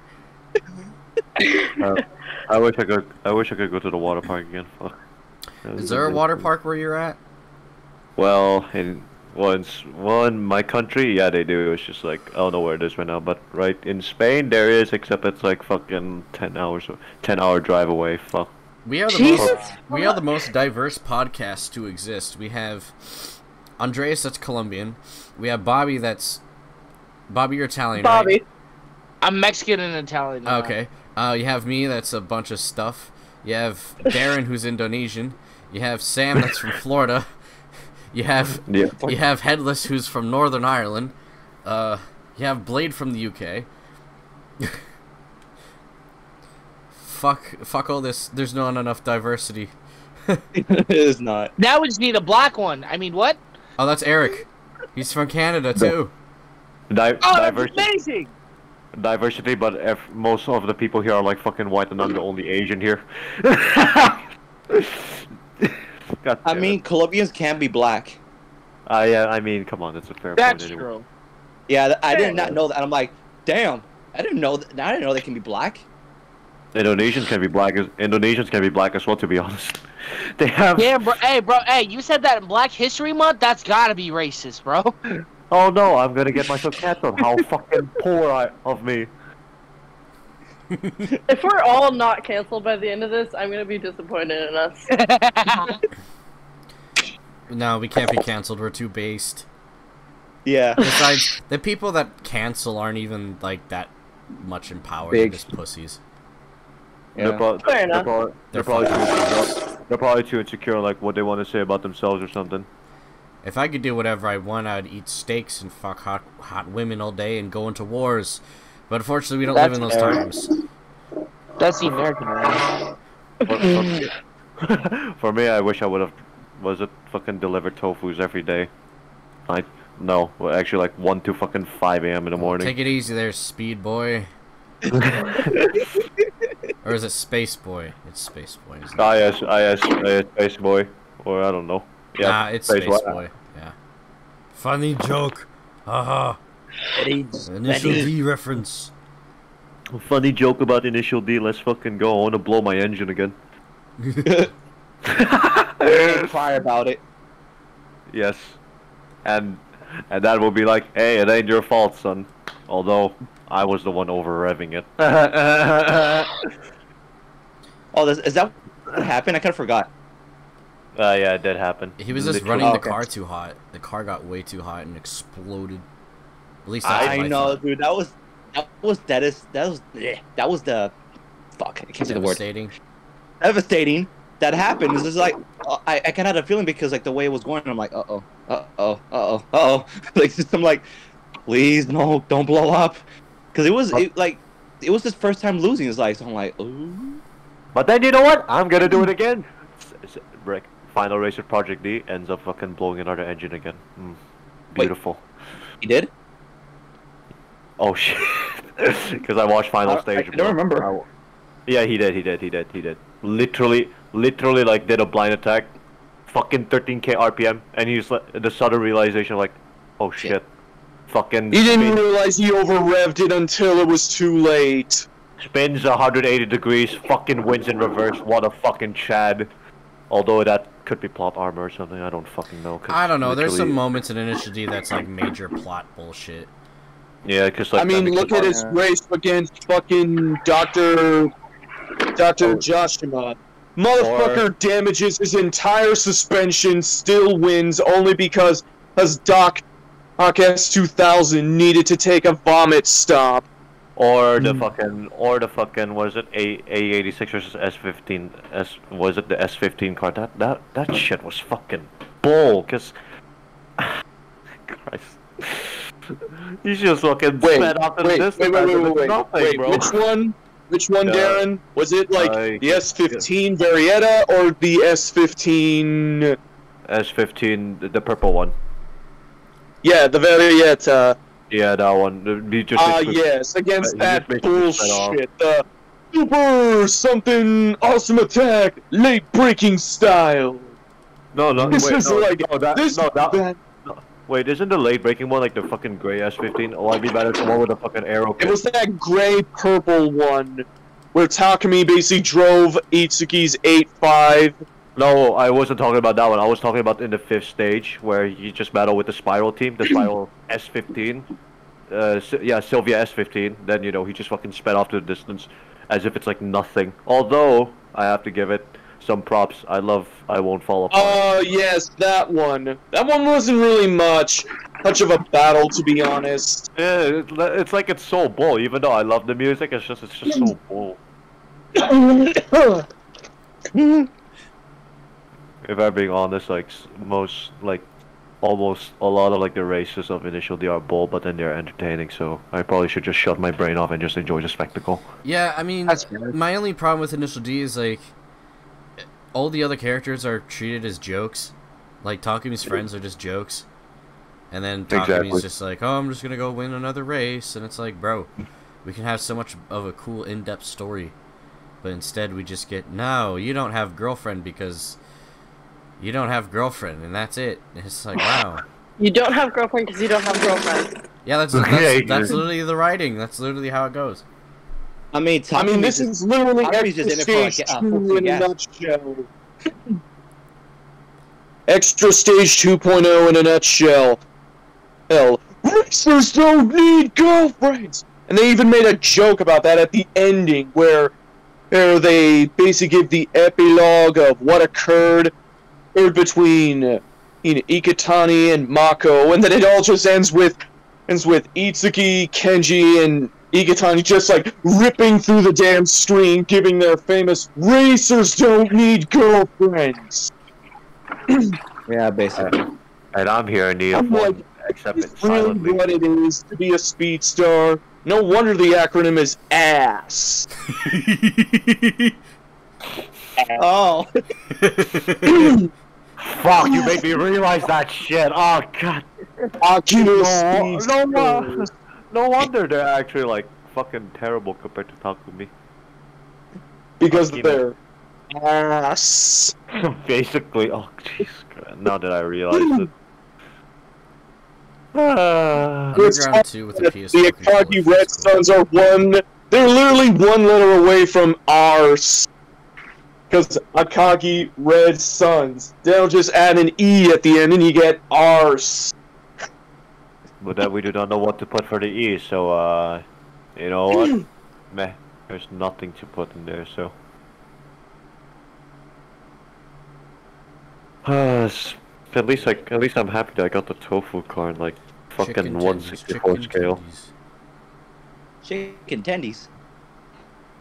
I wish I could. I wish I could go to the water park again. Fuck. Is there a water park where you're at? Well, in once one my country, yeah, they do. It's just like I don't know where it is right now, but right in Spain there is, except it's like fucking ten hours, ten hour drive away. Fuck. We are the Jesus most we are the most diverse podcast to exist. We have Andreas that's Colombian. We have Bobby that's Bobby you're Italian, right? Bobby. I'm Mexican and Italian. now. Okay. Uh, you have me. That's a bunch of stuff. You have Darren, who's Indonesian. You have Sam, that's from (laughs) Florida. You have Yeah. you have Headless, who's from Northern Ireland. Uh, you have Blade from the UK. (laughs) fuck, fuck all this. There's not enough diversity. (laughs) it is not. Now we just need a black one. I mean, what? Oh, that's Eric. He's from Canada too. Di- Oh, that's diversity, amazing! diversity, but if most of the people here are like fucking white, and I'm the only Asian here. (laughs) God I mean, it. Colombians can be black. uh, yeah, I mean, come on, that's a fair That's point. Anyway. true. Yeah, I did not know that. And I'm like, damn, I didn't know. That, I didn't know they can be black. Indonesians can be black as Indonesians can be black as well. To be honest, (laughs) they have. Yeah, bro. Hey, bro. Hey, you said that in Black History Month. That's gotta be racist, bro. (laughs) Oh no, I'm gonna get myself canceled. How fucking poor I, of me. (laughs) If we're all not canceled by the end of this, I'm gonna be disappointed in us. (laughs) No, we can't be canceled. We're too based. Yeah. Besides, the people that cancel aren't even like that much in power. They're just pussies. They're, yeah. pro- Fair they're, enough. probably, they're, They're probably too insecure. they're probably too insecure, like what they want to say about themselves or something. If I could do whatever I want, I'd eat steaks and fuck hot hot women all day and go into wars. But unfortunately, we don't live in those That's times. That's the American way. For, for- (laughs) for me, I wish I would have. Was it fucking delivered tofu's every day? I no, well, actually like one to fucking five a.m. in the morning. Take it easy there, Speed Boy. (laughs) or is it Space Boy? It's Space Boy. Isn't it? Ah yes, ah yes, ah, yes, Space Boy, or I don't know. Yeah, nah, it's Space Space, Boy. Boy. Yeah. Funny joke. Haha. Initial Benny. D reference. Funny joke about Initial D. Let's fucking go. I want to blow my engine again. Can't cry about it. (laughs) Yes, and and that will be like, hey, it ain't your fault, son. Although I was the one over revving it. (laughs) Oh, this, is that what happened? I kind of forgot. Uh, yeah, it did happen. He was just Literally. running the car too hot. The car got way too hot and exploded. At least that's I I know, thought. dude. That was that was that is that was eh, that was the fuck. I can't say the word. Devastating. Devastating. That happened. It's just like uh, I I kind of had a feeling because like the way it was going, I'm like, uh oh, uh oh, uh oh, uh oh. (laughs) like just, I'm like, please no, don't blow up, because it was it, like it was his first time losing his life. So I'm like, ooh. But then you know what? I'm gonna do it again. S- s- final race of Project D ends up fucking blowing another engine again. Mm, beautiful. He did. Oh shit. (laughs) Because I watched final I- I stage. don't remember. I- yeah, he did. He did. He did. He did. Literally, literally, like did a blind attack, fucking 13k RPM, and he's like the sudden realization, like, oh shit, fucking He didn't spin- realize he over revved it until it was too late. spins 180 degrees, fucking wins in reverse. What a fucking Chad. Although that could be plot armor or something, I don't fucking know. I don't know. There's some moments in Initial D that's like major plot bullshit. Yeah, because like I mean, look at his race against fucking Doctor Doctor Oh. Joshua. Motherfucker damages his entire suspension, still wins only because his Doc Doc S2000 needed to take a vomit stop. Or the hmm. fucking, or the fucking, was it A A86 versus S15? S was it the S15 car? That that that shit was fucking bull. Cause, (sighs) Christ, you just fucking Wait, sped off the wait, wait, wait, wait, wait, wait, nothing, wait. bro. Which one? Which one, Uh, Darren? Was it like I- the S15 Varietta or the S15? S15, the, the purple one. Yeah, the Varietta. Yeah, that one. The- just Ah, basically- yes, against he that just basically sped off. bullshit. The super something awesome attack, late breaking style. No, no, This wait, is no, like no, that, this. no, that- wait, isn't the late breaking one like the fucking gray S15? Oh, I'd be better the one with the fucking arrow. it was that gray purple one where Takumi basically drove Itsuki's 8-5. No, I wasn't talking about that one. I was talking about in the fifth stage where you just battle with the Spiral team, the Spiral (clears throat) S15. Uh, yeah, Silvia S15. Then you know he just fucking sped off to the distance, as if it's like nothing. Although I have to give it some props. I love I won't fall apart. Oh, yes, that one. That one wasn't really much, much of a battle, to be honest. yeah, it's, like it's so bull. Even though I love the music, it's just it's just so (laughs) bull. (laughs) If I'm being honest, like most like almost a lot of like the races of Initial D are bull, but then they're entertaining. So I probably should just shut my brain off and just enjoy the spectacle. Yeah, I mean, my only problem with Initial D is like all the other characters are treated as jokes. Like Takumi's friends are just jokes, and then Takumi's Exactly. just like, "Oh, I'm just gonna go win another race," and it's like, bro, we can have so much of a cool in-depth story, but instead we just get, "No, you don't have girlfriend because you don't have girlfriend, and that's it." And it's like, (laughs) wow. You don't have girlfriend because you don't have girlfriend. Yeah, that's (laughs) Yeah, that's, exactly. that's literally the writing. That's literally how it goes. I mean, I mean, this is literally extra just in it for, like, stage two in a nutshell. extra stage 2.0 in a nutshell. Hell, racers don't need girlfriends. And they even made a joke about that at the ending, where, where they basically give the epilogue of what occurred, occurred between uh, you know, Iketani and Mako, and then it all just ends with ends with Itsuki, Kenji, and Iketani just like ripping through the damn screen, giving their famous "Racers don't need girlfriends." (clears throat) Yeah, basically. Uh, and I'm here in need of I'm like, except It's it's really silently. what it is to be a speed star. No wonder the acronym is ASS. (laughs) Oh, (laughs) Fuck! You made me realize that shit. Oh god. Akina No, Speed no, Stars. No wonder they're actually like fucking terrible compared to Takumi. Because Akina. they're ass. (laughs) Basically, oh jeez. Now that I realize it. Ah. (sighs) Underground 2 with the The PS4 controller Akagi feels Red cool. Suns are one. They're literally one letter away from arse. Because Akagi Red Suns. They'll just add an E at the end and you get arse. But then we do not know what to put for the E, so uh, you know what? (clears throat) Meh. There's nothing to put in there, so. (sighs) Uh, at least like at least I'm happy that I got the tofu card, like fucking Chicken tendies, 164 chicken scale. tendies. chicken tendies.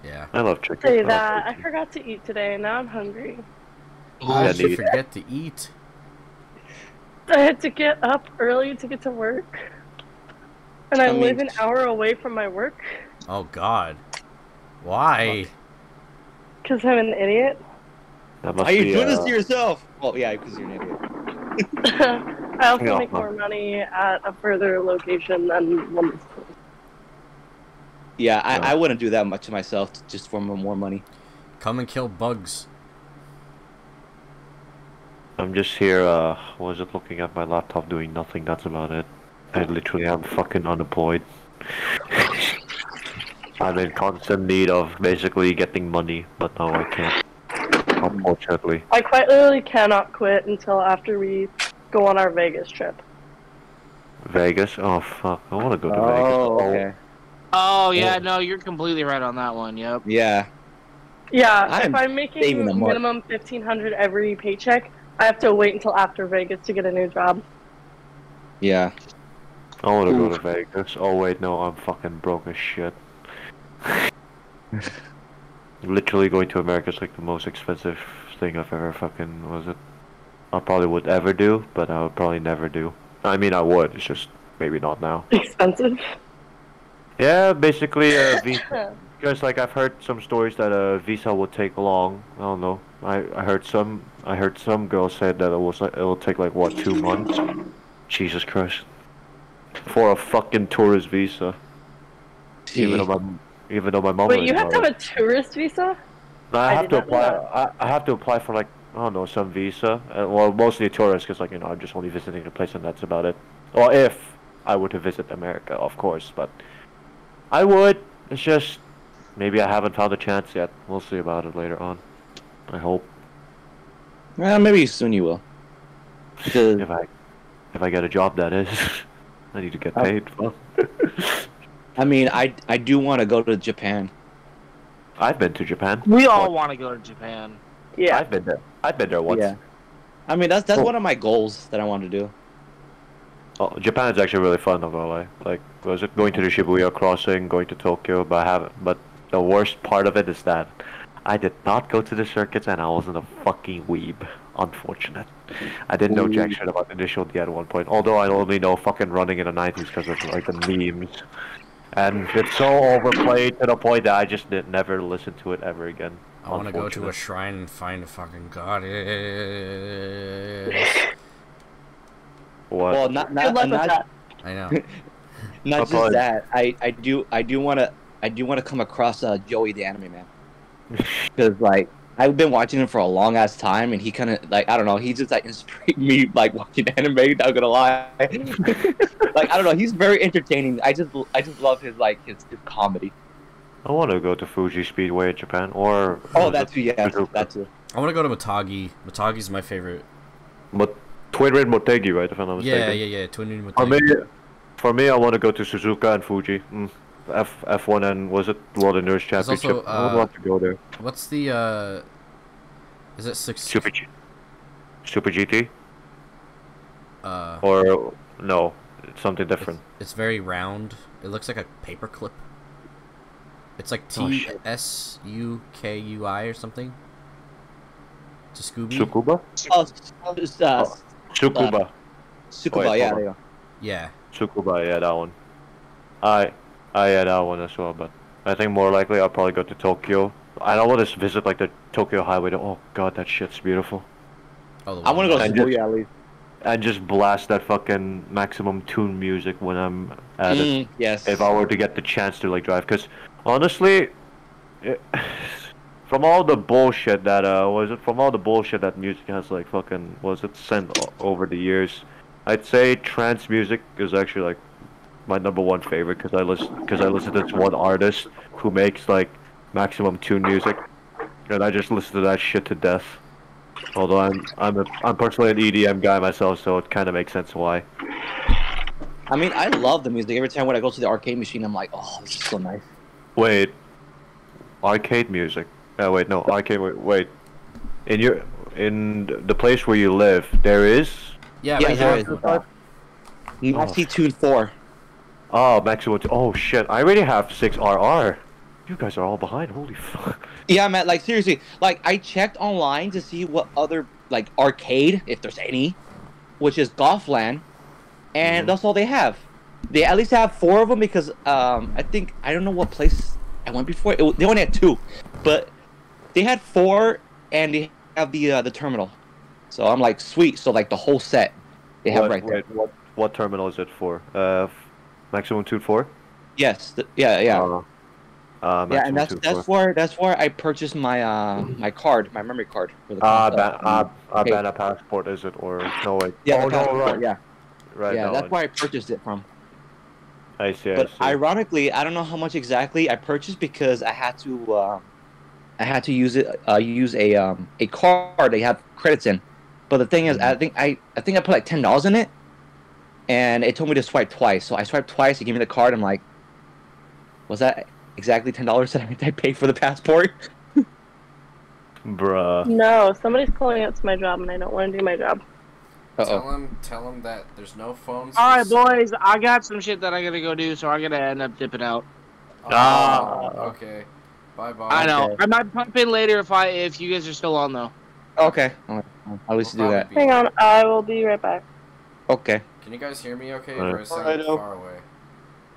Yeah. I love chicken. Say I that. I chicken. forgot to eat today, and now I'm hungry. How Yeah, did you dude. forget to eat? (laughs) I had to get up early to get to work. And I I mean- live an hour away from my work Oh God. Why? because I'm an idiot. That must Are you doing this uh, to yourself? Oh yeah, because you're an idiot. (laughs) (laughs) I also Yeah. make more money at a further location than one. Yeah, I, Yeah. I wouldn't do that much to myself just for more money. Come and kill bugs. I'm just here, uh, was it looking at my laptop doing nothing, that's about it. I literally am fucking unemployed. (laughs) I'm in constant need of basically getting money, but no, I can't. Unfortunately. I quite literally cannot quit until after we go on our Vegas trip. Vegas? Oh fuck, I wanna go to Oh, Vegas. okay. Oh yeah, no, you're completely right on that one. Yep. Yeah. Yeah, I'm if I'm making saving a minimum fifteen hundred every paycheck, I have to wait until after Vegas to get a new job. Yeah. I wanna go to Vegas. Oh wait, no, I'm fucking broke as shit. (laughs) Literally going to America is like the most expensive thing I've ever fucking was it. I probably would ever do, but I would probably never do. I mean, I would. It's just maybe not now. (laughs) Expensive. Yeah, basically, uh, (laughs) visa. Because like I've heard some stories that a visa would take long. I don't know. I, I heard some. I heard some girl said that it was like it will take like what two months. Jesus Christ. For a fucking tourist visa. Even though my even though my mom. Wait, you have to have a tourist visa? No, I I have to apply. I, I have to apply for like I don't know some visa. Uh, well, mostly a tourist because like you know I'm just only visiting the place and that's about it. Or if I were to visit America, of course, but I would. It's just maybe I haven't found a chance yet. We'll see about it later on. I hope Well, maybe soon you will. Because if I if I get a job, that is. (laughs) I need to get Oh. paid. Fuck. I mean, I I do want to go to Japan. I've been to Japan. We all want to go to Japan. Yeah. I've been there. I've been there once. Yeah. I mean, that's that's Cool. one of my goals that I want to do. Oh, Japan is actually really fun, not gonna. Like, was it going to the Shibuya crossing, going to Tokyo, but I haven't. But the worst part of it is that I did not go to the circuits, and I wasn't a fucking weeb. unfortunate. I didn't know jack shit about Initial D at one point. Although I only know fucking running in the 90s because of like the memes. And it's so overplayed to the point that I just did, never listened to it ever again. I want to go to a shrine and find a fucking goddess. What? Well, not Good not not, that. I know. (laughs) not just Apologies. that. I I do I do want to I do want to come across uh, Joey the anime man because like I've been watching him for a long ass time, and he kind of like I don't know. He just like (laughs) inspired me like watching anime. Not gonna lie, (laughs) like I don't know. He's very entertaining. I just I just love his like his, his comedy. I want to go to Fuji Speedway in Japan, or Oh, that's too. Yeah, Suzuka. that too. I want to go to Matagi. Matagi's my favorite. But Twin Ring Motegi, right? If I'm not mistaken. Yeah, yeah, yeah. Twin Moon For me, for me, I want to go to Suzuka and Fuji. Mm. F F1 and was it World Endurance Championship? also, I would uh, love to go there. What's the uh? Is it six? Super G, Super GT, Uh, or no, it's something different. it's very round. It looks like a paperclip. It's like Oh, T shit. S U K U I or something. To Scooby. Tsukuba, Oh, s- s- uh, Oh. Tsukuba, Tsukuba, wait, yeah, hold there you go. Yeah. Tsukuba. Yeah, that one. I, I yeah, that one as well. But I think more likely I'll probably go to Tokyo. I don't want to visit like the Tokyo Highway. To, oh god, that shit's beautiful. Oh, I want to go to And just- Shibuya at least. And just blast that fucking maximum tune music when I'm at it. Mm, yes. if I were to get the chance to like drive. Because honestly, it, (sighs) from all the bullshit that uh was it from all the bullshit that music has like fucking was it sent over the years, I'd say trance music is actually like my number one favorite because I listen because I listen to this one artist who makes like maximum tune music, and I just listen to that shit to death. Although I'm I'm a, I'm personally an EDM guy myself, so it kind of makes sense why. I mean, I love the music. Every time when I go to the arcade machine, I'm like, oh, this is so nice. Wait. Arcade music. Oh wait, no, arcade. Wait, wait. In your in the place where you live, there is. Yeah, Yeah, right there here. is. Nasty Tune 4. Oh, maximum. Oh shit! I already have six RR. You guys are all behind. Holy fuck. Yeah, man, like seriously, like I checked online to see what other like arcade, if there's any, which is Golfland, and Mhm. that's all they have. They at least have four of them because um I think I don't know what place I went before. It, they only had two, but they had four, and they have the uh, the terminal. So I'm like, sweet. So like the whole set they have what, right there. wait, what what terminal is it for? Uh, maximum two four. Yes, th- yeah, yeah. Uh, uh, yeah, and that's 2.4. that's where that's where I purchased my uh my card, my memory card for the Ah, console. ba- okay. Bana passport is it or no wait? yeah, oh no, right, yeah, right. yeah. that That's where I purchased it from. I see. But I see. ironically, I don't know how much exactly I purchased because I had to uh, I had to use it uh, use a um, a card they have credits in. But the thing is, I think I I think I put like ten dollars in it, and it told me to swipe twice. So I swiped twice. It gave me the card. I'm like, was that exactly ten dollars that I paid for the passport? (laughs) Bruh. No, somebody's calling out to my job, and I don't want to do my job. Uh Tell oh. him, tell him that there's no phones. All right, boys, I got some shit that I gotta go do, so I gotta end up dipping out. Ah. Okay. Bye bye. I know. Okay. I might pop in later if I if you guys are still on though. Okay. I'll at least do that. Hang on, I will be right back. Okay. Can you guys hear me okay? Alright. Or is sound Alrighto. far away?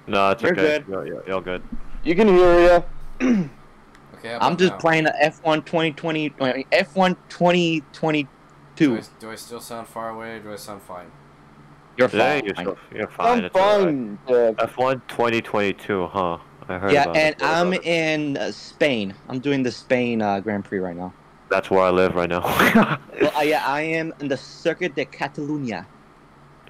No, it's You're okay. good. You're, you're, you're good. You can hear ya. Okay. I'm just now? playing the F1 2020 I mean, F1 2022. Do I, do I still sound far away or do I sound fine? You're Yeah, fine. you're, so, you're fine. I'm it's fine. Uh, F1 2022, huh? I heard Yeah, about and it. I'm in uh, Spain. I'm doing the Spain uh, Grand Prix right now. That's where I live right now. (laughs) Well, uh, yeah, I am in the Circuit de Catalunya.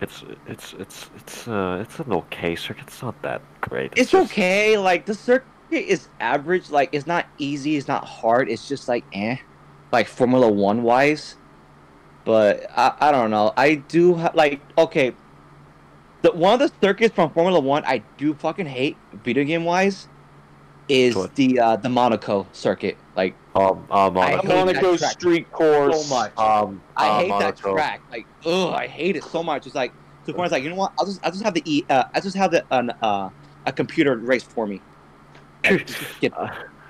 It's it's it's it's uh it's an okay circuit. It's not that great. It's just- okay. Like the circuit is average. Like it's not easy. It's not hard. It's just like eh, like Formula One wise. But I, I don't know. I do ha- like okay. The one of the circuits from Formula One I do fucking hate video game wise is What? the uh, the Monaco circuit. Like Um, um, I Monaco. hate that Monaco track Street Course. so much. Um, I uh, hate that track. Like, ugh, I hate it so much. It's like to the point it's like, you know what? I'll just I'll just have the e uh, I just have the an uh a computer race for me. (laughs) Like, just skip. Uh,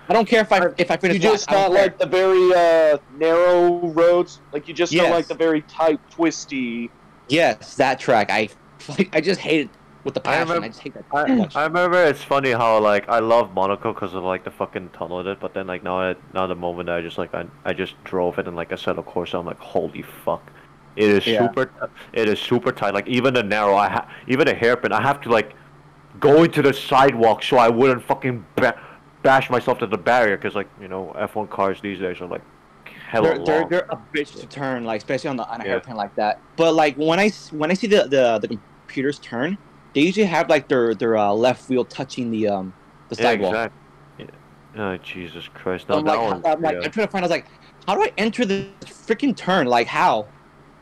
I don't care if I if I finish. You just last, not don't care. like the very uh, narrow roads. Like you just don't like the very tight, twisty. Yes, that track. I like. (laughs) I just hate it with the I passion. I, remember- just hate that I, much. I remember it's funny how like I love Monaco because of like the fucking tunnel in it, but then like now I, now the moment I just like I, I just drove it and like I set of course I'm like holy fuck, it is Yeah. super it is super tight like even the narrow I ha- even a hairpin I have to like go into the sidewalk so I wouldn't fucking ba- bash myself to the barrier because like you know F1 cars these days are like hella they're, they're, they're a bitch to turn, like especially on the on a Yeah. hairpin like that. But like when I s- when I see the the, the computers turn, they usually have like their their uh, left wheel touching the um the yeah, sidewalk. exactly. Yeah. Oh Jesus Christ! No, I'm like, one, I'm like. I'm trying to find. I was like, how do I enter this freaking turn? Like how?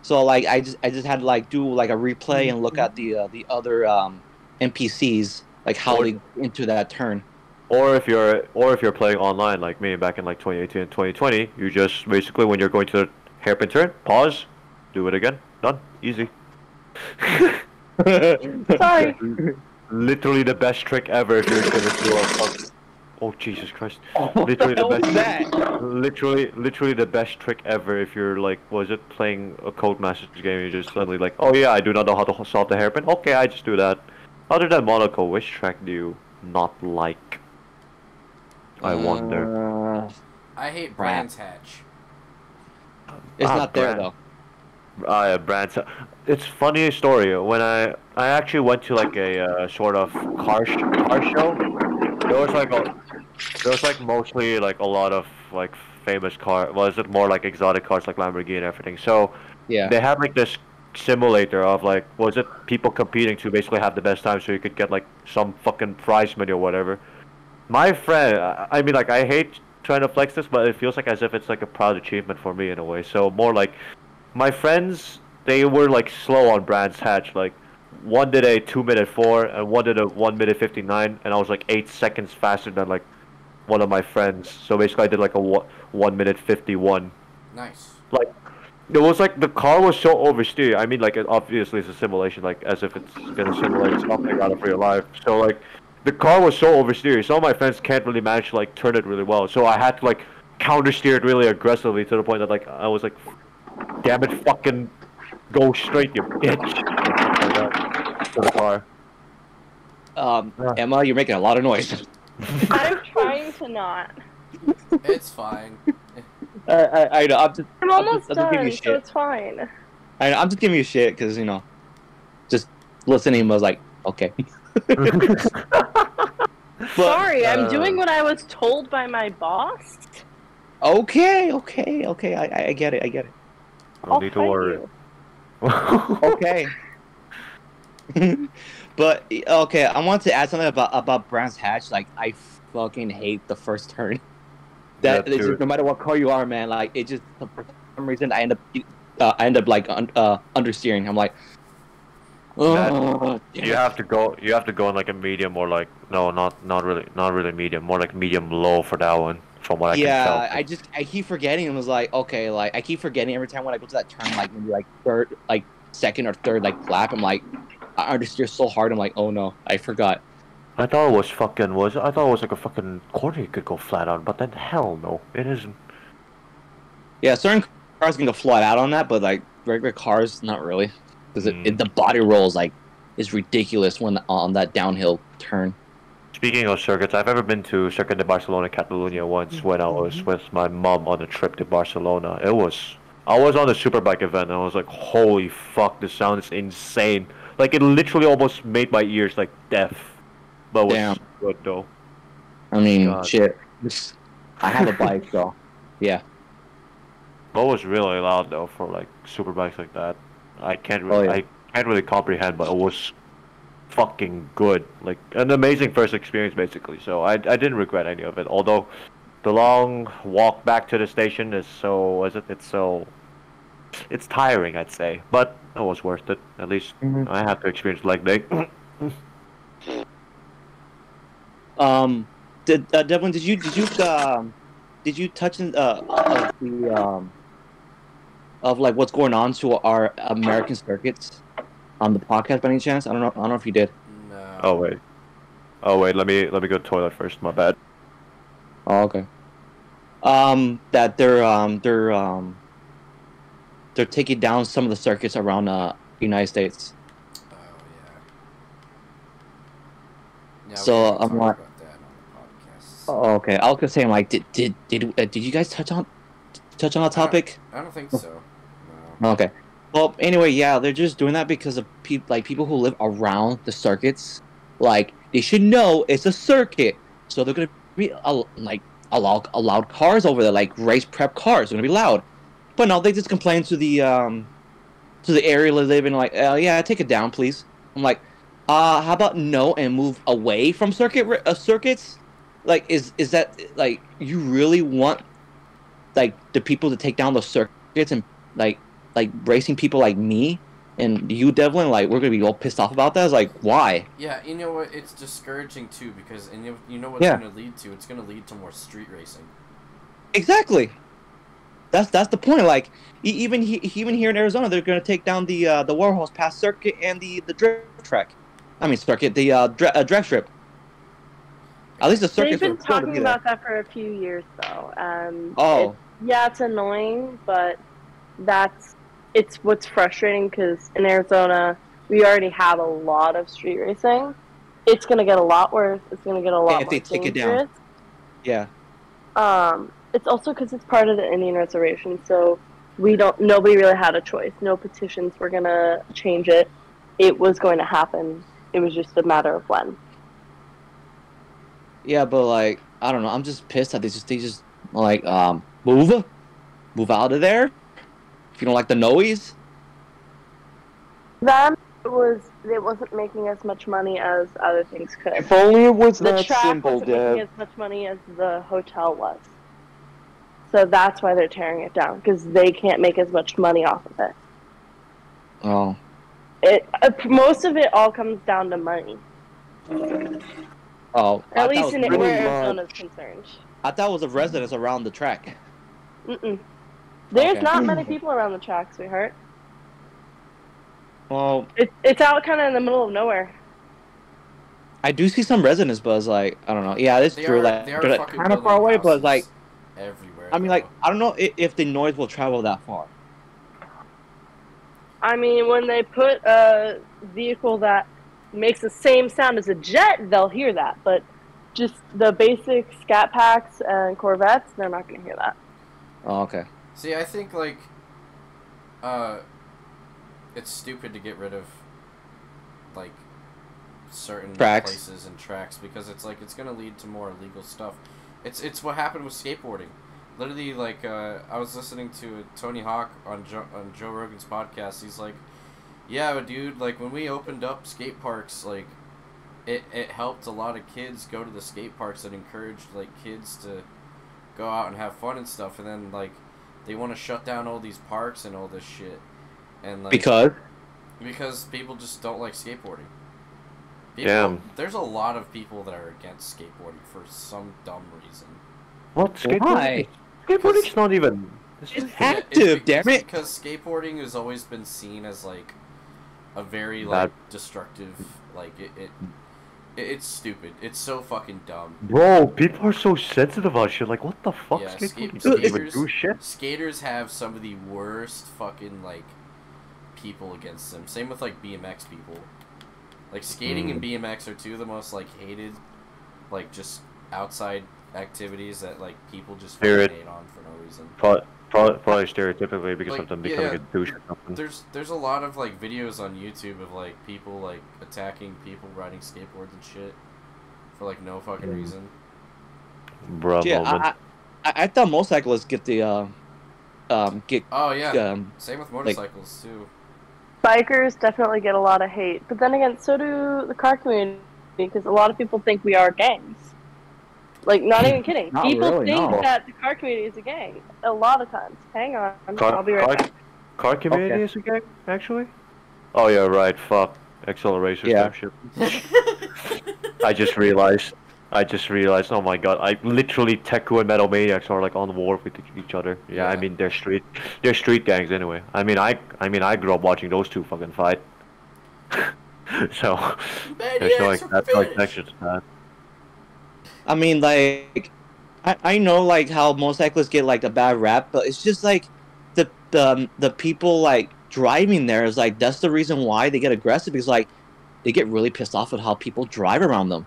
So like I just I just had to like do like a replay and look at the uh, the other um NPCs like how they into that turn. Or if you're or if you're playing online like me back in like 2018 and 2020, you just basically when you're going to the hairpin turn, pause, do it again, done, easy. (laughs) Sorry. Literally the best trick ever if you're gonna do a fuck- Oh Jesus Christ! Literally the hell best. that? Literally, literally the best trick ever. If you're like, was it playing a Codemasters game? You just suddenly like, oh yeah, I do not know how to solve the hairpin. Okay, I just do that. Other than Monaco, which track do you not like? I wonder. Uh, I hate Crap. Brands Hatch. it's Ah, not there Brand- though. Uh, Brands. It's funny story. When I I actually went to like a uh, sort of car sh- car show. There was like a there was like mostly like a lot of like famous car. Was it more like exotic cars like Lamborghini and everything? So Yeah. they had like this simulator of like was it people competing to basically have the best time so you could get like some fucking prize money or whatever. My friend, I I mean like I hate trying to flex this, but it feels like as if it's like a proud achievement for me in a way. So more like my friends, they were like slow on Brands Hatch. Like one did a two minute four and one did a one minute fifty nine, and I was like eight seconds faster than like one of my friends. So basically, I did like a one, one minute fifty one. Nice. Like it was like the car was so oversteer. I mean, like it, obviously it's a simulation, like as if it's gonna simulate something out of real life. So like the car was so oversteer. Some of my friends can't really manage to like turn it really well. So I had to like counter steer it really aggressively to the point that like I was like, damn it, fucking go straight, you bitch. Like that to the car. Um, Yeah. Emma, you're making a lot of noise. (laughs) I'm trying to not. It's fine. (laughs) I, I, I know. I'm just, I'm I'm almost just- I'm just giving done, you so shit. it's fine. I, I'm just giving you shit because you know, just listening was like, okay. (laughs) Sorry, I'm uh, doing what I was told by my boss. Okay, okay, okay. I, I- I get it. I get it. No I'll need to worry. you. Okay. (laughs) but okay, I want to add something about about Brands Hatch. Like, I fucking hate the first turn. (laughs) That Yeah, it's just, no matter what car you are, man. Like, it just for some reason I end up uh, I end up like un, uh, understeering. I'm like, oh, You have to go. You have to go in like a medium or like no, not not really, not really medium. More like medium low for that one. From what I yeah, can tell. I just I keep forgetting and was like, okay, like I keep forgetting every time when I go to that turn, like maybe like third, like second or third, like flap. I'm like, I understeer so hard. I'm like, oh no, I forgot. I thought it was fucking was. I thought it was like a fucking corner you could go flat on, but then hell no, it isn't. Yeah, certain cars can go flat out on that, but like regular cars, not really, because Mm. the body rolls like is ridiculous when on that downhill turn. Speaking of circuits, I've ever been to Circuit de Barcelona, Catalunya once mm-hmm. when I was with my mom on a trip to Barcelona. It was. I was on the Superbike event and I was like, holy fuck, the sound is insane. Like it literally almost made my ears like deaf. But it was Damn. good though. I mean, God. shit. I have a bike, so (laughs) yeah. What was really loud though for like super bikes like that. I can't Oh, really, yeah. I can't really comprehend, but it was fucking good. Like an amazing first experience basically. So I, I didn't regret any of it. Although the long walk back to the station is so is it it's so it's tiring I'd say. But it was worth it. At least Mhm. I have to experience leg day. (clears throat) Um, did uh, Devlin? Did you did you um did you touch in, uh of the um of like what's going on to our American circuits on the podcast by any chance? I don't know. I don't know if you did. No. oh wait. Oh wait, let me let me go to the toilet first, my bad. Oh, okay. Um, that they're um they're um they're taking down some of the circuits around uh United States. Oh yeah. Yeah, So, I'm talked like- on the podcast. Oh, okay. I was gonna say, I'm like, did did did uh, did you guys touch on touch on that topic? I don't think so. No. Okay. Well, anyway, yeah, they're just doing that because of people like people who live around the circuits. Like they should know it's a circuit, so they're gonna be uh, like allow allowed cars over there, like race prep cars. They're gonna be loud. But no, they just complain to the um to the area they live in, like, uh, yeah, take it down, please. I'm like, uh, how about no and move away from circuit uh, circuits? Like, is is that like you really want like the people to take down those circuits and like like racing people like me and you Devlin like we're gonna be all pissed off about that. It's like why? Yeah, you know what? It's discouraging too because and you you know what's Yeah. going to lead to? It's going to lead to more street racing. Exactly. That's that's the point. Like e- even he, even here in Arizona, they're gonna take down the uh, the Wild Horse Pass circuit and the the drift track. I mean circuit, the uh, dra- uh, drag strip. At least the circuit. They've are been talking be about that for a few years though. Um, Oh, it- yeah, it's annoying, but that's it's what's frustrating because in Arizona we already have a lot of street racing. It's gonna get a lot worse. It's gonna get a lot if more they take it down. dangerous. yeah. Um, it's also because it's part of the Indian reservation, so we don't. Nobody really had a choice. No petitions were gonna change it. It was going to happen. It was just a matter of when. Yeah, but like I don't know. I'm just pissed that they just they just like um move, move out of there. If you don't like the noise, Them it was it wasn't making as much money as other things could. If only it was the that track simple, wasn't making as much money as the hotel was. So that's why they're tearing it down because they can't make as much money off of it. oh, It uh, most of it all comes down to money. oh. At thought least in really where much- Arizona's concerned. I thought it was the residents around the track. Mm-mm. There's Okay. not many hmm. people around the track, sweetheart. Well, It's it's out kind of in the middle of nowhere. I do see some residents, but it's like I don't know. Yeah, it's They true. are, like they are they're kind of far away, but houses like everywhere. I mean, like. I don't know if, if the noise will travel that far. I mean, when they put a vehicle that makes the same sound as a jet, they'll hear that. But just the basic scat packs and Corvettes, they're not going to hear that. Oh, okay. See, I think like, uh, it's stupid to get rid of, like, certain Tracks. places and tracks because it's like it's gonna lead to more illegal stuff. It's it's what happened with skateboarding. Literally, like, uh, I was listening to Tony Hawk on Joe, on Joe Rogan's podcast. He's like, "Yeah, but dude, like when we opened up skate parks, like." It, it helped a lot of kids go to the skate parks and encouraged like kids to go out and have fun and stuff and then like they want to shut down all these parks and all this shit and like Because because people just don't like skateboarding people, Damn. there's a lot of people that are against skateboarding for some dumb reason What skateboarding? why? Skateboarding's not even. It's It's just- active, be- damn it. because skateboarding has always been seen as like a very Bad. like destructive like it, it, it it's stupid it's so fucking dumb Bro, people are so sensitive about shit. Like, what the fuck? Yeah, skate- skaters- do shit. skaters have some of the worst fucking like people against them. Same with like BMX people. Like skating and hmm. BMX are two of the most like hated, like just outside activities that like people just hate on for no reason. Pro- pro- Probably stereotypically because Like, of them yeah, becoming yeah. a douche or something. There's there's a lot of like videos on YouTube of like people like attacking people riding skateboards and shit for like no fucking Mm. reason. Bruh, yeah. I, I I thought motorcyclists get the uh, um get Oh yeah, um same with motorcycles too. Bikers definitely get a lot of hate, but then again, so do the car community because a lot of people think we are gangs. Like, not even (laughs) kidding. Not people really, think no. that the car community is a gang. A lot of times. Hang on, Car, I'll be right car, back. car community Okay. is a gang, actually? Oh, yeah, right. Fuck. AcceleRacers Yeah. I just realized. I just realized. Oh my god! I literally Teku and Metal Maniacs are like on war with each other. Yeah, I mean they're street, they're street gangs anyway. I mean I, I mean I grew up watching those two fucking fight. (laughs) so there's no Maniacs like are that's no connection to that. I mean like I, I know like how motorcyclists get like a bad rap, but it's just like the the um, the people like driving there is like that's the reason why they get aggressive because like they get really pissed off at how people drive around them.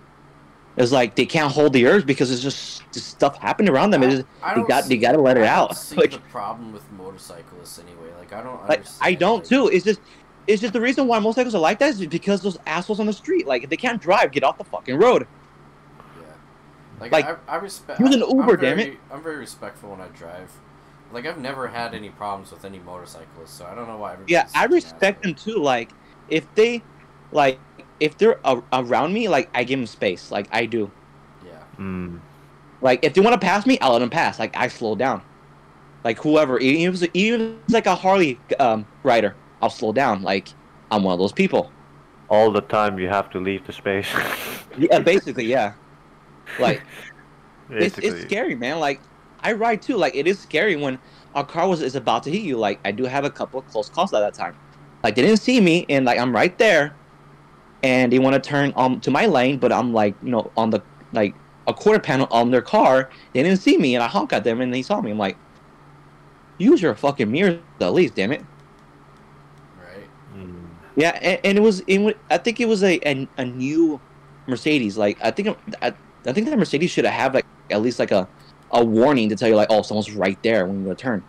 It's like they can't hold the urge because it's just, just stuff happening around them. It's just, I don't got see- you got to let it I don't out. See (laughs) Like, the problem with motorcyclists anyway. Like I don't. like I don't like- too. It's just it's just the reason why motorcycles are like that is because those assholes on the street. Like if they can't drive, get off the fucking road. Yeah. Like, Like, I, I respect. use an I'm Uber, very, damn it. I'm very respectful when I drive. Like I've never had any problems with any motorcyclists, so I don't know why. Yeah, I respect them too. Like if they like if they're a- around me, like I give them space. Like I do. Yeah. Mm. Like if they want to pass me, I'll let them pass. Like I slow down. Like whoever, even if it's, even if it's like a Harley um, rider, I'll slow down. Like I'm one of those people. All the time you have to leave the space. Yeah, (laughs) basically, yeah. Like (laughs) it's, it's scary, man. Like I ride too. Like it is scary when a car was is about to hit you. Like I do have a couple of close calls at that time. Like they didn't see me, and like I'm right there, and they want to turn um to my lane, but I'm like you know on the like a quarter panel on their car. They didn't see me, and I honk at them, and they saw me. I'm like, use your fucking mirrors at least, damn it. Right. Mm. Yeah, and, and it was, it was I think it was a, a a new Mercedes. Like I think I, I think that Mercedes should have like at least like a a warning to tell you like oh someone's right there when you go to turn.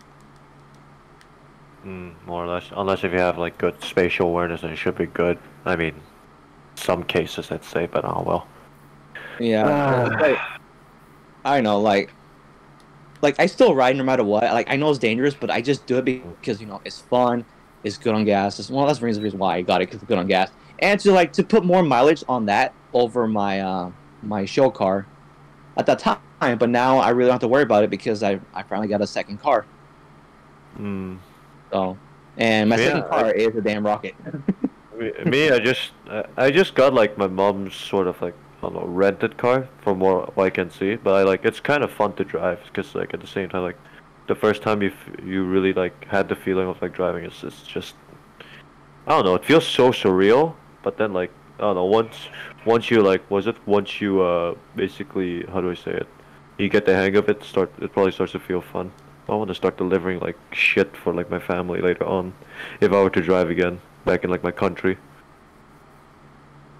Mm, more or less. Unless if you have like good spatial awareness, then it should be good. I mean, some cases, let's say, but oh well. Yeah, Ah. like, I know like like I still ride no matter what. Like I know it's dangerous, but I just do it because you know it's fun. It's good on gas. It's, well, that's the reason why I got it because it's good on gas, and to like to put more mileage on that over my uh my show car at that time. But now I really don't have to worry about it because I I finally got a second car. Mm. So, and my Yeah, second car is a damn rocket. (laughs) Me, I just, I- I just got like my mom's sort of like, I don't know, rented car from what I can see. But I like, it's kind of fun to drive because like at the same time, like, the first time you f- you really like had the feeling of like driving, it's it's just, I don't know, it feels so surreal. But then like, I don't know, once once you like, was it once you uh basically how do I say it? You get the hang of it, start it probably starts to feel fun. I want to start delivering like shit for like my family later on, if I were to drive again back in like my country.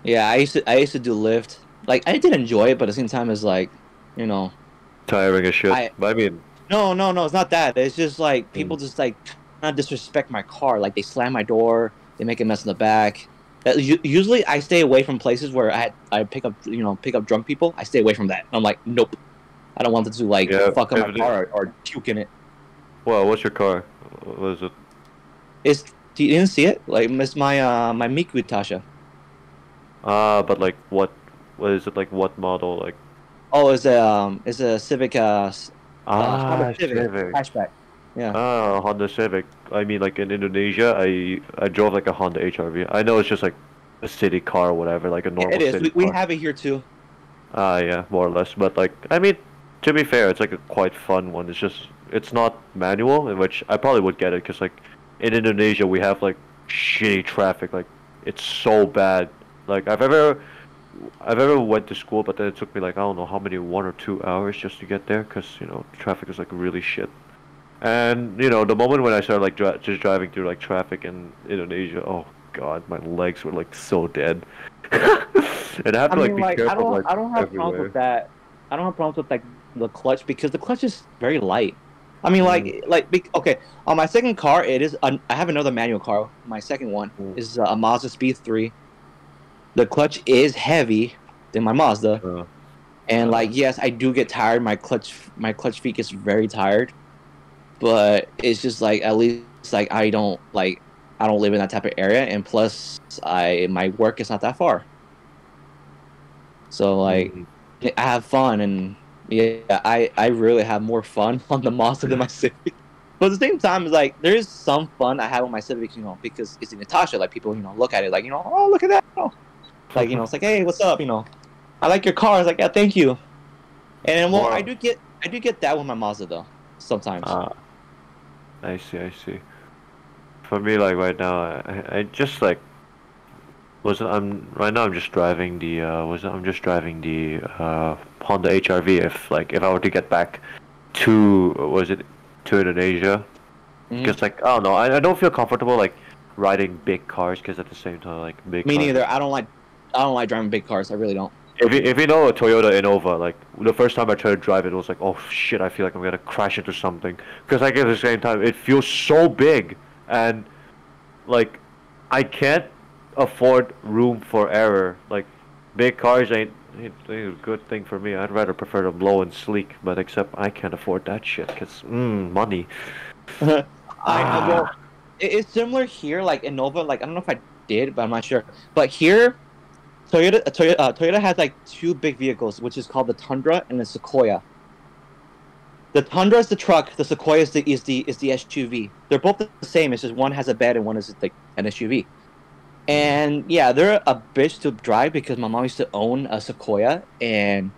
Yeah, I used to I used to do Lyft. Like I did enjoy it, but at the same time, it's like, you know, Tiring as shit. I- but I mean, no, no, no, it's not that. It's just like people just like not disrespect my car. Like they slam my door, they make a mess in the back. That, u- usually, I stay away from places where I I pick up you know pick up drunk people. I stay away from that. I'm like, nope, I don't want them to like Yeah, fuck up my car or, or puke in it. well, what's your car? What is it? It's you didn't see it? Like it's my uh my Miku itasha. Ah, but like what? What is it like? What model? Like Oh, it's a um, it's a Civic uh, uh ah, Civic, Civic. hatchback. Yeah. Ah, Honda Civic. I mean, like in Indonesia, I I drove like a Honda HRV. I know it's just like a city car or whatever, like a normal it is. city We, we have it here too. Ah, yeah, more or less. But like, I mean, to be fair, it's like a quite fun one. It's just, it's not manual, in which I probably would get it because like in Indonesia we have like shitty traffic. Like it's so bad. Like I've ever, I've ever went to school, but then it took me like I don't know how many one or two hours just to get there because you know traffic is like really shit. And you know the moment when I started like dri- just driving through like traffic in Indonesia, oh god, my legs were like so dead. (laughs) and I have I to like mean, be like, I careful. don't, like, I don't have everywhere. problems with that. I don't have problems with like the clutch because the clutch is very light. I mean, like, Mm. like, be- okay, on my second car, it is. An, I have another manual car. My second one Mm. is uh, a Mazda Speed Three. The clutch is heavy than my Mazda, Uh, and uh. like, yes, I do get tired. My clutch, my clutch feet gets very tired, but it's just like at least like I don't like I don't live in that type of area, and plus I my work is not that far. So like. mm. I have fun and yeah, I I really have more fun (laughs) on the Mazda than my Civic. But at the same time, it's like there is some fun I have on my Civic, you know, because it's in Natasha. Like people, you know, look at it like you know, oh look at that, know. like you know, it's like hey, what's up, you know, I like your car. It's like yeah, thank you. And then, well, Wow. I do get I do get that with my Mazda though sometimes. Ah, I see, I see. For me, like right now, I, I just like, was I'm right now I'm just driving the uh was I'm just driving the uh Honda HRV if like if I were to get back to was it to Indonesia Mhm. because like I don't know I, I don't feel comfortable like riding big cars because at the same time like big Me cars- neither. I don't like. I don't like driving big cars. I really don't. If you, if you know a Toyota Innova like the first time I tried to drive it, it was like oh shit I feel like I'm gonna crash into something because like at the same time it feels so big and like I can't afford room for error like big cars ain't, ain't, ain't a good thing for me I'd rather prefer them low and sleek but except I can't afford that shit because mm, money (laughs) I, Ah. Well, it's similar here. Like Innova, like I don't know if I did, but I'm not sure. But here, Toyota, uh, Toyota, uh, Toyota has like two big vehicles, which is called the Tundra and the Sequoia. The Tundra is the truck. The Sequoia is the is the is the SUV. They're both the same. It's just one has a bed and one is like an SUV. And yeah, they're a bitch to drive because my mom used to own a Sequoia, and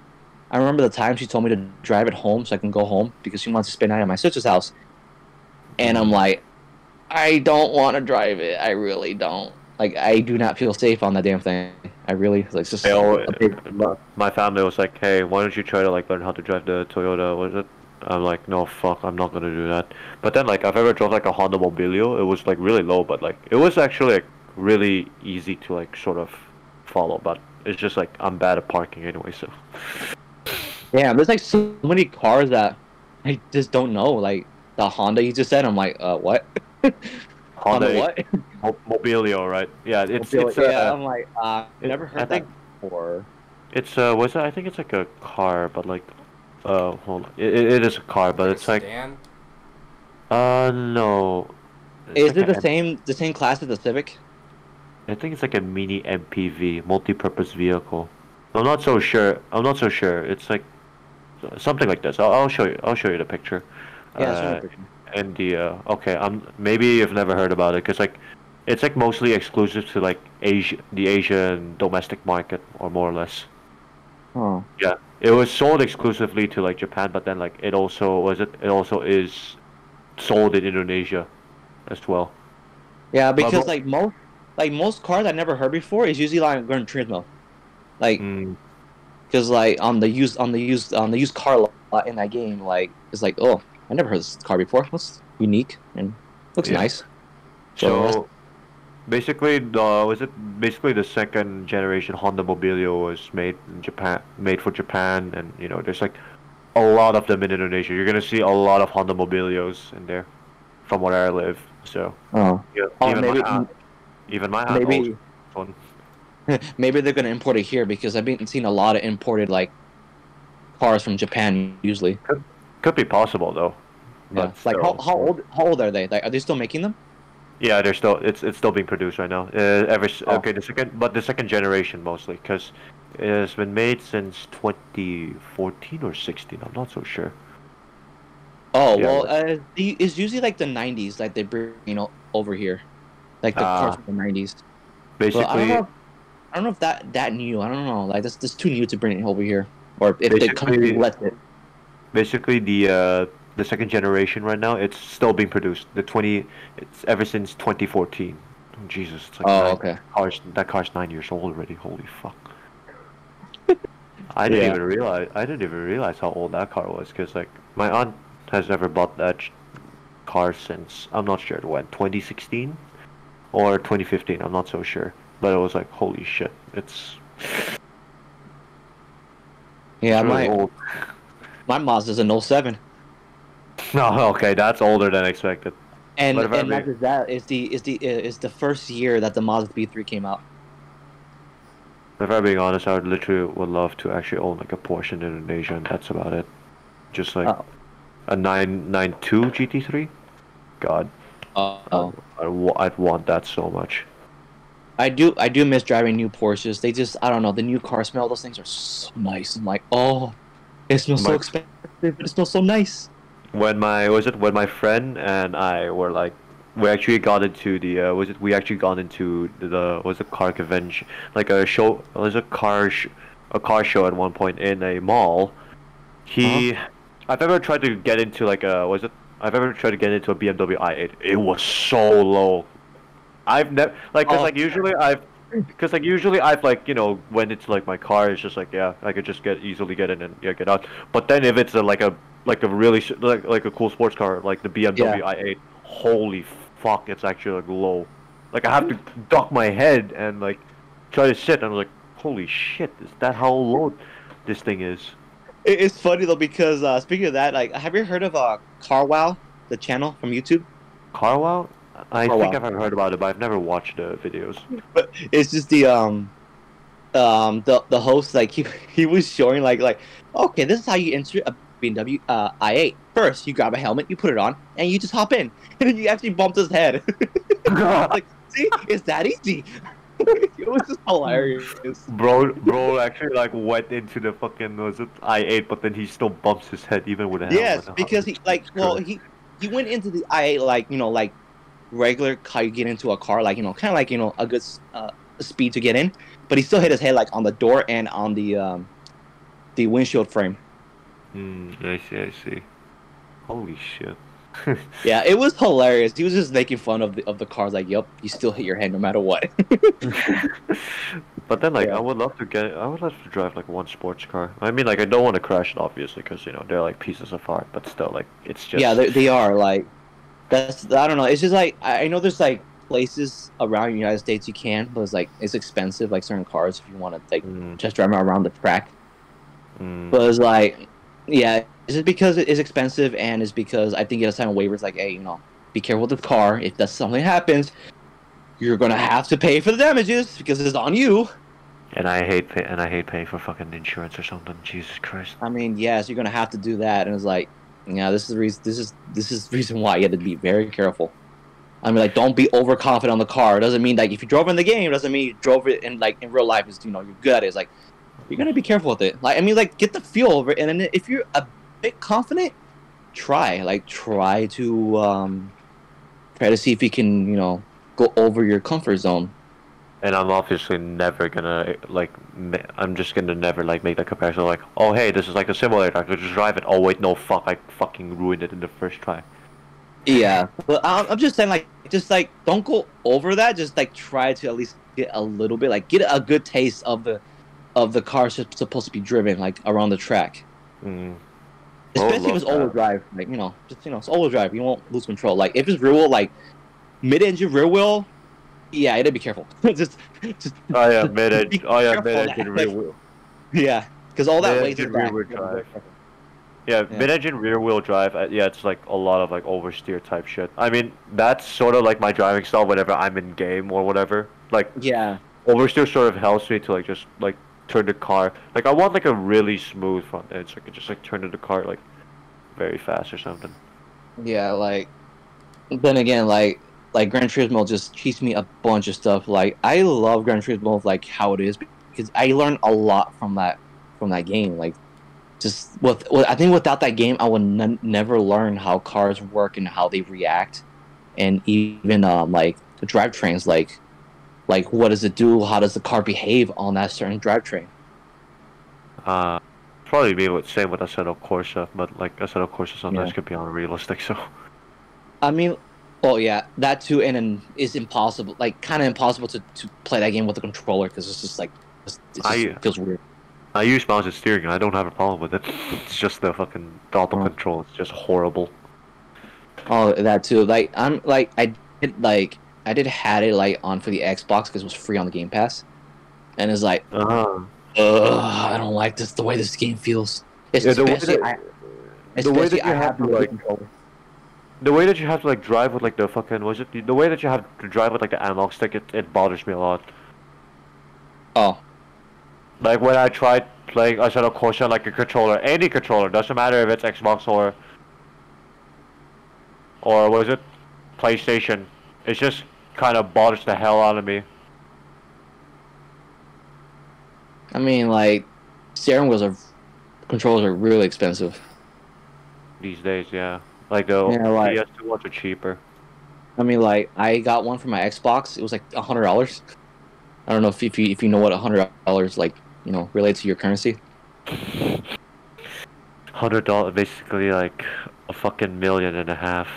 I remember the time she told me to drive it home so I can go home because she wants to spend night at my sister's house. And I'm like, I don't want to drive it. I really don't. Like, I do not feel safe on that damn thing. I really, like, just all, a big- my- family was like, "Hey, why don't you try to like learn how to drive the Toyota?" Was it? I'm like, "No, fuck, I'm not gonna do that." But then, like, I've ever drove like a Honda Mobilio. It was like really low, but like it was actually like really easy to like sort of follow. But it's just like I'm bad at parking anyway, so. Damn, there's like so many cars that I just don't know. Like the Honda you just said, I'm like, uh, what? (laughs) Honda, what? (laughs) Mo- Mobilio, right? Yeah, it's Mobile- it's yeah, uh, I'm like, uh, it- never heard I that think- before. it's uh, what's that? I think it's like a car, but like, uh, hold on, it, it it is a car, but it's like, Stan? uh, no. It's Is like it a the same the same class as the Civic? I think it's like a mini MPV, multi-purpose vehicle. I'm not so sure. I'm not so sure. It's like something like this. I'll, I'll show you. I'll show you the picture. Yeah, it's Uh, really pretty. and the uh, okay. I'm maybe you've never heard about it because like it's like mostly exclusive to like Asia, the Asian domestic market, or more or less. Oh. Yeah, it was sold exclusively to like Japan, but then like it also was it. It also is sold in Indonesia as well. Yeah, because mo- like most like most cars I never heard before is usually like Gran Turismo, like Mm, because like on the used on the used on the used car lot in that game, like it's like oh I never heard this car before. Looks unique and looks Yeah. nice. So basically, the was it basically the second generation Honda Mobilio was made in Japan, made for Japan, and you know there's like a lot of them in Indonesia. You're gonna see a lot of Honda Mobilios in there, from where I live. So Oh, yeah, oh even maybe my aunt, even my aunt maybe (laughs) maybe they're gonna import it here because I've been seeing a lot of imported like cars from Japan usually. Could be possible though. Yeah. But Like how, how old how old are they? Like are they still making them? Yeah, they're still it's it's still being produced right now. Uh, ever s Oh. okay, the second but the second generation mostly because it's been made since 2014 or 16. I'm not so sure. Oh Yeah, well, uh, it's usually like the '90s, like they bring you know over here, like the from the '90s. Basically, I don't know. If, I don't know if that that new. I don't know. Like that's that's too new to bring it over here, or if the company Basically- lets it. Basically the uh, the second generation right now it's still being produced. The 20 it's ever since 2014. Oh, Jesus, it's like Oh, nine okay. cars. That car's nine years old already. Holy fuck. I didn't Yeah. even realize. I didn't even realize how old that car was because like my aunt has never bought that car since I'm not sure when 2016 or 2015. I'm not so sure, but it was like holy shit. It's Yeah, it's really my old. My Mazda's an 07. No, (laughs) oh, okay, that's older than expected. and I and may- not just that is the is the uh, is the first year that the Mazda B3 came out. If I'm being honest, I would literally would love to actually own like a Porsche in Indonesia, and that's about it. Just like Oh. a 992 GT3. God, Oh, I'd, I'd want that so much. I do I do miss driving new Porsches. They just I don't know the new car smell. Those things are so nice. I'm like oh, it smells so expensive, but it smells so nice. When my was it when my friend and I were like, we actually got into the uh, was it we actually got into the, the was it car convention like a show was a car sh- a car show at one point in a mall. He, I've ever tried to get into like a was it I've ever tried to get into a BMW i8. It was so low. I've never like 'cause Oh. like usually I've because like usually I've like you know when it's like my car, is just like yeah, I could just get easily get in and yeah get out. But then if it's a, like a like a really sh- like like a cool sports car like the BMW i8, holy fuck, it's actually like low. Like I have to duck my head and like try to sit, and I'm like, holy shit, is that how low this thing is? It's funny though because uh, speaking of that, like, have you heard of uh, CarWow, the channel from YouTube? Carwow? I think I've heard about it, but I've never watched the videos. But it's just the um, um, the the host like he (laughs) he was showing like like okay, this is how you enter a BMW uh, i8. First, you grab a helmet, you put it on, and you just hop in, (laughs) and then you actually bumped his head. (laughs) like, see, it's that easy. it was just hilarious. Bro, bro actually like went into the fucking was it i8, but then he still bumps his head even with a helmet. Yes, because he like well he he went into the i8 like you know like regular how you get into a car like you know kind of like you know a good uh, speed to get in, but he still hit his head like on the door and on the um the windshield frame. Hmm, I see, I see. Holy shit. (laughs) Yeah, it was hilarious. He was just making fun of the of the cars like, "Yep, you still hit your head no matter what." (laughs) but then like Yeah. I would love to get I would love to drive like one sports car. I mean like I don't want to crash it obviously because you know they're like pieces of art, but still like it's just yeah, they, they are like that's I don't know. It's just like I, know there's like places around the United States you can, but it's like it's expensive like certain cars if you want to like Mm, just drive around the track. mm. But it's like, yeah, is it because it is expensive and is because I think you have to sign waivers like, hey, you know, be careful with the car. If that something happens, you're gonna have to pay for the damages because it's on you. And I hate pay- and I hate paying for fucking insurance or something. Jesus Christ. I mean, yes, you're gonna have to do that, and it's like, yeah, this is the reason. This is this is the reason why you have to be very careful. I mean, like, don't be overconfident on the car. It doesn't mean like if you drove in the game, it doesn't mean you drove it in like in real life. Is you know you're good at it. It's like you're gonna be careful with it. Like I mean, like get the feel over it, and then if you're a bit confident, try like try to um try to see if you can you know go over your comfort zone. And I'm obviously never gonna like. I'm just gonna never like make that comparison. Like, oh hey, this is like a simulator. I could just drive it. Oh wait, no, fuck! I fucking ruined it in the first try. Yeah, but I'm, I'm just saying, like, just like don't go over that. Just like try to at least get a little bit, like, get a good taste of the of the car that's supposed to be driven, like around the track. Mm. Oh, Especially if love it's all-wheel drive, like you know, just you know, it's all-wheel drive. You won't lose control. Like if it's rear wheel, like mid-engine rear wheel, yeah, you gotta be careful. (laughs) just, just Oh yeah, mid edge. Oh yeah, mid edge and rear wheel. yeah, because all that weight is back. rear-wheel You gotta be drive. Yeah, Yeah. mid-engine rear-wheel drive. uh, Yeah, it's like a lot of like oversteer type shit. I mean, that's sort of like my driving style whenever I'm in game or whatever. Like Yeah, oversteer sort of helps me to like just like turn the car. Like I want like a really smooth front end, so I can just like turn the car like very fast or something. Yeah, like then again, like like Gran Turismo just teaches me a bunch of stuff. Like I love Gran Turismo like how it is because I learned a lot from that from that game. Like just with, with I think without that game, I would n- never learn how cars work and how they react, and even um like the drivetrains. Like like what does it do? How does the car behave on that certain drivetrain? Uh, probably be with same with Assetto Corsa, but like Assetto Corsa sometimes Yeah. could be unrealistic. So I mean, oh yeah, that too, and then it's impossible, like kind of impossible to, to play that game with a controller because it's just like it just I- feels weird. I use mouse and steering, and I don't have a problem with it. (laughs) It's just the fucking auto Oh. control. It's just horrible. Oh, that too. Like I'm like I did like I did had it like on for the Xbox because it was free on the Game Pass, and it's like, Uh, ugh, I don't like this the way this game feels. It's Yeah, the way that- I, the way that you I have to, the like- controller. The way that you have to like drive with like the fucking was it the way that you have to drive with like the analog stick, it, it bothers me a lot. Oh, Like when I tried playing I Assetto Corsa like a controller, any controller, doesn't matter if it's Xbox or or was it PlayStation, it just kind of bothers the hell out of me. I mean like steering wheels are controllers are really expensive. these days, yeah. Like the Yeah, like- PS2 ones are cheaper. I mean, like I got one for my Xbox. It was like a hundred dollars. I don't know if, if you if you know what a hundred dollars like you know relates to your currency. Hundred dollars, basically like a fucking million and a half.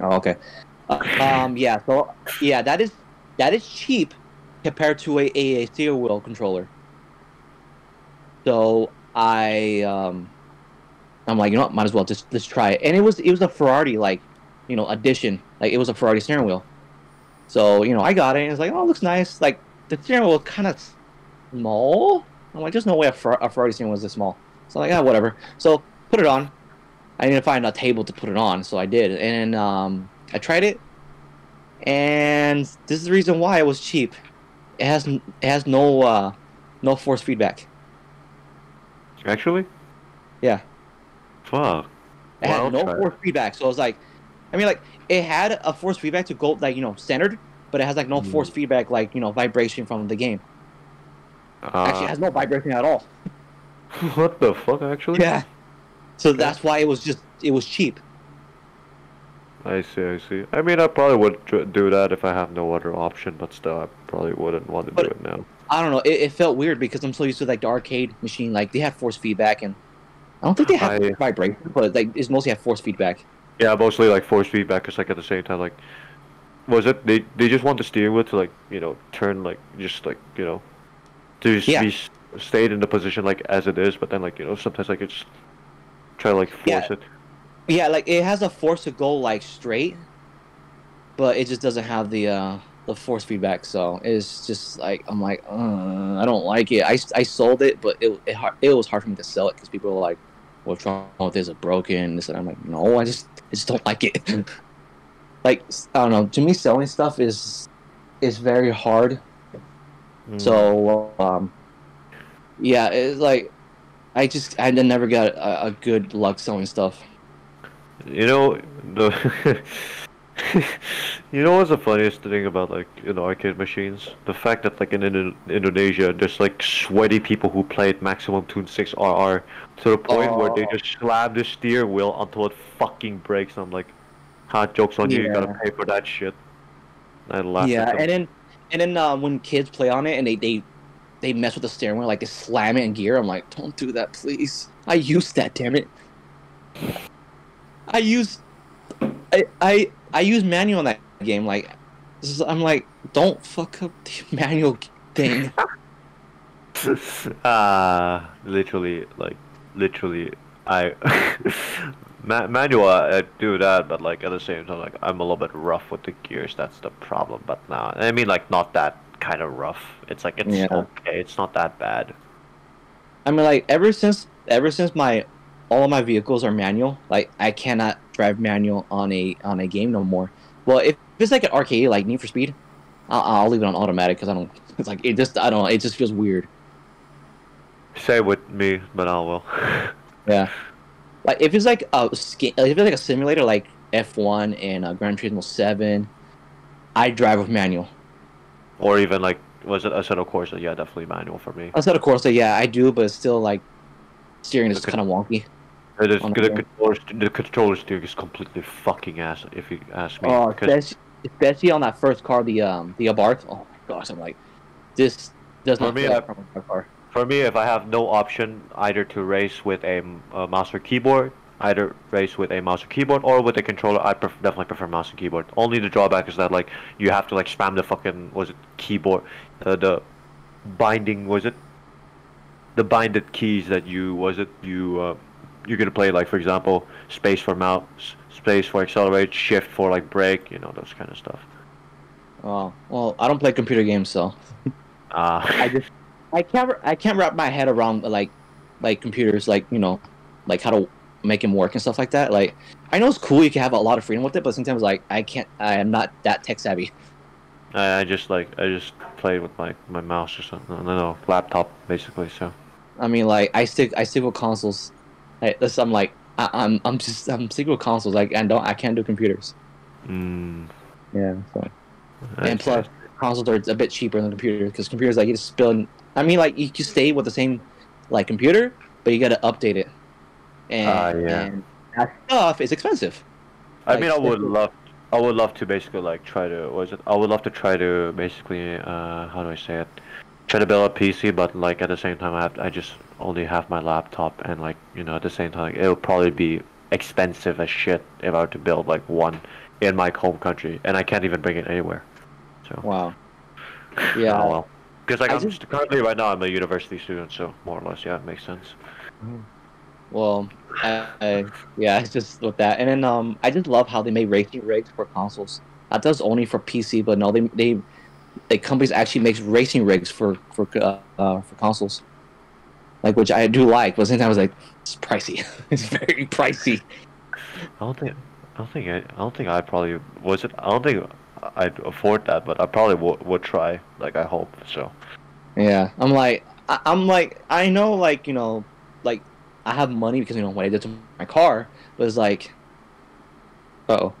Oh, okay. Uh, um, yeah. So yeah, that is that is cheap, compared to a, a, a steering wheel controller. So I um I'm like, you know what, might as well just let's try it. And it was it was a Ferrari like, you know, edition. Like it was a Ferrari steering wheel. So, you know, I got it and it's like, oh it looks nice. Like the steering wheel kinda small. I'm like, there's no way a, Fer- a Ferrari steering wheel is this small. So I'm like, ah, whatever. So put it on. I need to find a table to put it on, so I did. And um I tried it and this is the reason why it was cheap. It has it has no uh, no force feedback. Actually? Yeah. Fuck. It had no try force feedback, so I was like, I mean, like it had a force feedback to go like you know standard, but it has like no Hmm. force feedback like you know vibration from the game. Actually, it Uh, has no vibration at all. (laughs) what the fuck, actually? Yeah. So that's why it was just it was cheap. I see, I see. I mean, I probably would do that if I have no other option, but still, I probably wouldn't want to But- do it now. I don't know. It, it felt weird because I'm so used to like the arcade machine. Like they had force feedback, and I don't think they have I- vibration, but like it's mostly have force feedback. Yeah, mostly like force feedback, cause like at the same time, like, was it they they just want the steering wheel to like you know turn like just like you know, to just Yeah. be stayed in the position like as it is, but then like you know sometimes like it's try to like force Yeah. it. Yeah, like it has a force to go like straight, but it just doesn't have the uh the force feedback. So it's just like I'm like, uh, I don't like it. I, I sold it, but it it, it was hard for me to sell it because people were like, "What's wrong with this? Is it broken?" This and I'm like, no, I just I just don't like it. (laughs) like I don't know. To me, selling stuff is is very hard. Mm. So um, yeah, it's like I just I never got a, a good luck selling stuff. You know the. (laughs) (laughs) you know what's the funniest thing about like you know arcade machines? The fact that like in Indo- Indonesia, there's like sweaty people who played Maximum Tune 6 RR to the point where they Oh. just slam the steering wheel until it fucking breaks. And I'm like, hot jokes on you. You gotta pay for that shit. I laugh yeah, at and then and then uh, when kids play on it and they, they they mess with the steering wheel, like they slam it in gear. I'm like, don't do that, please. I used that, damn it. I use I I I use manual in that game. Like, I'm like, don't fuck up the (laughs) manual thing. Ah, (laughs) literally, like, literally, I (laughs) Ma- manual, I, do that, but like at the same time, like I'm a little bit rough with the gears. That's the problem. But now, I mean, like not that kind of rough. It's like it's Yeah. okay. It's not that bad. I mean, like ever since ever since my all of my vehicles are manual, like I cannot drive manual on a on a game no more. Well, if it's like an arcade, like Need for Speed, I'll, I'll leave it on automatic because I don't. It's like it just I don't. know, It just feels weird. Say with me, but I will. (laughs) Yeah. Like if it's like a if it's like a simulator like F1 and uh, Gran Turismo 7, I drive with manual. or even like, was it Assetto Corsa? Yeah, definitely manual for me. Outside of course, yeah, I do, but it's still like steering is Okay. kind of wonky. The, the controller, the controller steering is completely fucking ass. If you ask me. Oh, especially, especially on that first car, the um the Abarth. Oh my gosh, I'm like, this does not me, feel I- from a car. For me, if I have no option either to race with a, mouse or keyboard, either race with a mouse or keyboard or with a controller, I pref- definitely prefer mouse and keyboard. Only the drawback is that like you have to like spam the fucking was it keyboard, uh, the binding was it, the binded keys that you was it you uh, you're gonna play like for example space for mouse, space for accelerate, shift for like brake, you know those kind of stuff. Oh well, I don't play computer games, so Uh, (laughs) I just I can't I can't wrap my head around like like computers, like you know, like how to make them work and stuff like that. Like I know it's cool, you can have a lot of freedom with it, but sometimes like I can't. I am not that tech savvy. I, I just like I just play with my my mouse or something. I don't know, laptop basically. So. I mean, like I stick I stick with consoles. Like this, I'm like I, I'm I'm just I'm with consoles. Like I don't I can't do computers. Mm, Yeah. So. And plus consoles are a bit cheaper than computers because computers like you just build. I mean, like you can stay with the same like computer, but you got to update it. And, Ah, yeah. and that stuff is expensive. I like, mean, I would love, I would love to basically like try to. Was it? I would love to try to basically. Uh, how do I say it? Try to build a PC, but like at the same time, I have. I just only have my laptop, and like you know, at the same time, it'll probably be expensive as shit if I were to build like one in my home country, and I can't even bring it anywhere. So Wow. Yeah. Oh, well. Because like I I'm just- just currently right now I'm a university student, so more or less, yeah, it makes sense. Well, I, I, yeah, it's just with that, and then um, I just love how they made racing rigs for consoles. I thought it was only for PC, but no, they they, the companies actually makes racing rigs for for uh, uh for consoles. Like which I do like, but sometimes I was like, it's pricey. (laughs) it's very pricey. I don't think I don't think I, I don't think I probably was it. I don't think I'd afford that, but I probably would would try. Like I hope so. Yeah, I'm like, I, I'm like, I know, like you know, like I have money because you know what I did to my car, but it's like, oh,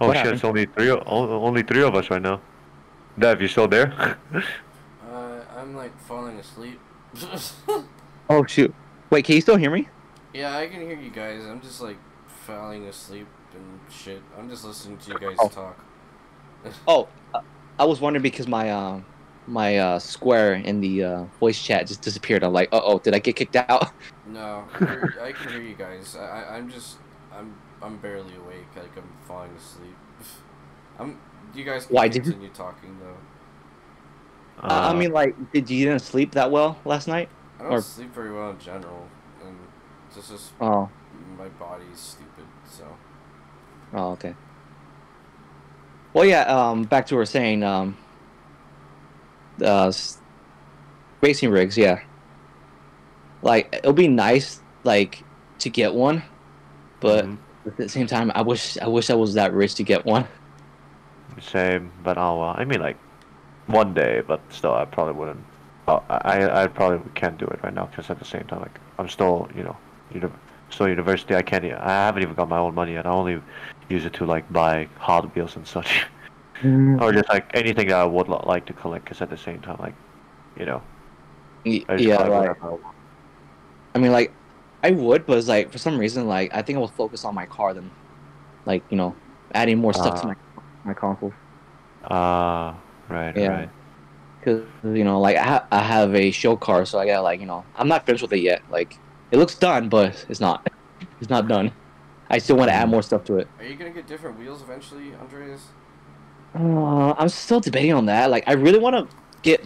Oh What shit! happened? It's only three. o- o- Only three of us right now. Dev, you still there? Uh, I'm like falling asleep. (laughs) oh shoot, wait, can you still hear me? yeah, I can hear you guys. I'm just like falling asleep and shit. I'm just listening to you guys Oh. talk. (laughs) Oh, uh, I was wondering because my uh, my uh, square in the uh, voice chat just disappeared. I'm like, uh oh, did I get kicked out? No, I can hear you guys. I, I, I'm just, I'm, I'm barely awake. Like I'm falling asleep. (sighs) I'm. You guys can Why did you- continue talking though. Uh, I mean, like, did you didn't sleep that well last night? I don't Or- sleep very well in general, and it's just Oh, my body's stupid. So oh, okay. Well, yeah. Um, back to what we we're saying. Um, uh, racing rigs, yeah. Like, it'll be nice, like, to get one, but Mhm. At the same time, I wish I wish I was that rich to get one. same, but oh well. I mean, like one day, but still, I probably wouldn't. I I probably can't do it right now because at the same time, like I'm still, you know, uni- still university. I can't. I haven't even got my own money yet. I only use it to like buy Hot Wheels and such, mm. or just like anything that I would li- like to collect. Because at the same time, like, you know, I Yeah, like. wouldn't- I mean, like, I would, but it's like for some reason, like, I think I will focus on my car than, like, you know, adding more stuff to Ah. my my console. Ah, right, Yeah. right. Cause you know, like, I, ha- I have a show car, so I got like, you know, I'm not finished with it yet. Like, it looks done, but it's not. (laughs) It's not done. I still want to add more stuff to it. are you gonna get different wheels eventually, Andreas? Uh, I'm still debating on that. Like, I really want to get,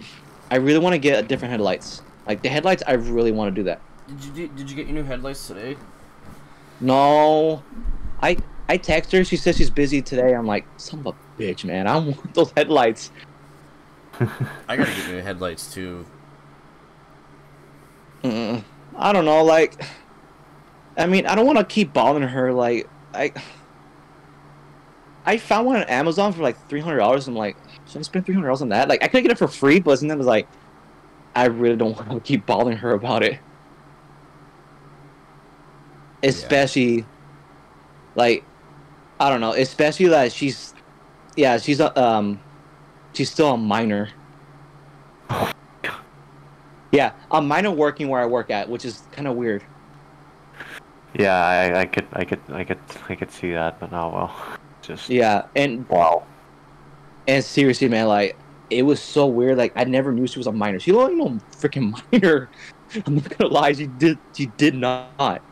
I really want to get a different headlights. Like the headlights, I really want to do that. Did you do, did you get your new headlights today? No, I I text her. She says she's busy today. I'm like, son of a bitch, man. I want (laughs) those headlights. (laughs) I gotta get new headlights too. Mm, I don't know. Like, I mean, I don't want to keep bothering her. Like, I I found one on Amazon for like three hundred dollars. I'm like, should I spend three hundred dollars on that? Like, I could get it for free, but then it was like, I really don't (laughs) want to keep bothering her about it. Especially, like, I don't know. Especially that she's, yeah, she's a um, she's still a minor. Yeah, a minor working where I work at, which is kind of weird. Yeah, I, I could, I could, I could, I could see that, but oh well. Just Yeah, and wow. and seriously, man, like it was so weird. Like I never knew she was a minor. She don't even know freaking (laughs) minor. I'm not gonna lie, she did. She did not.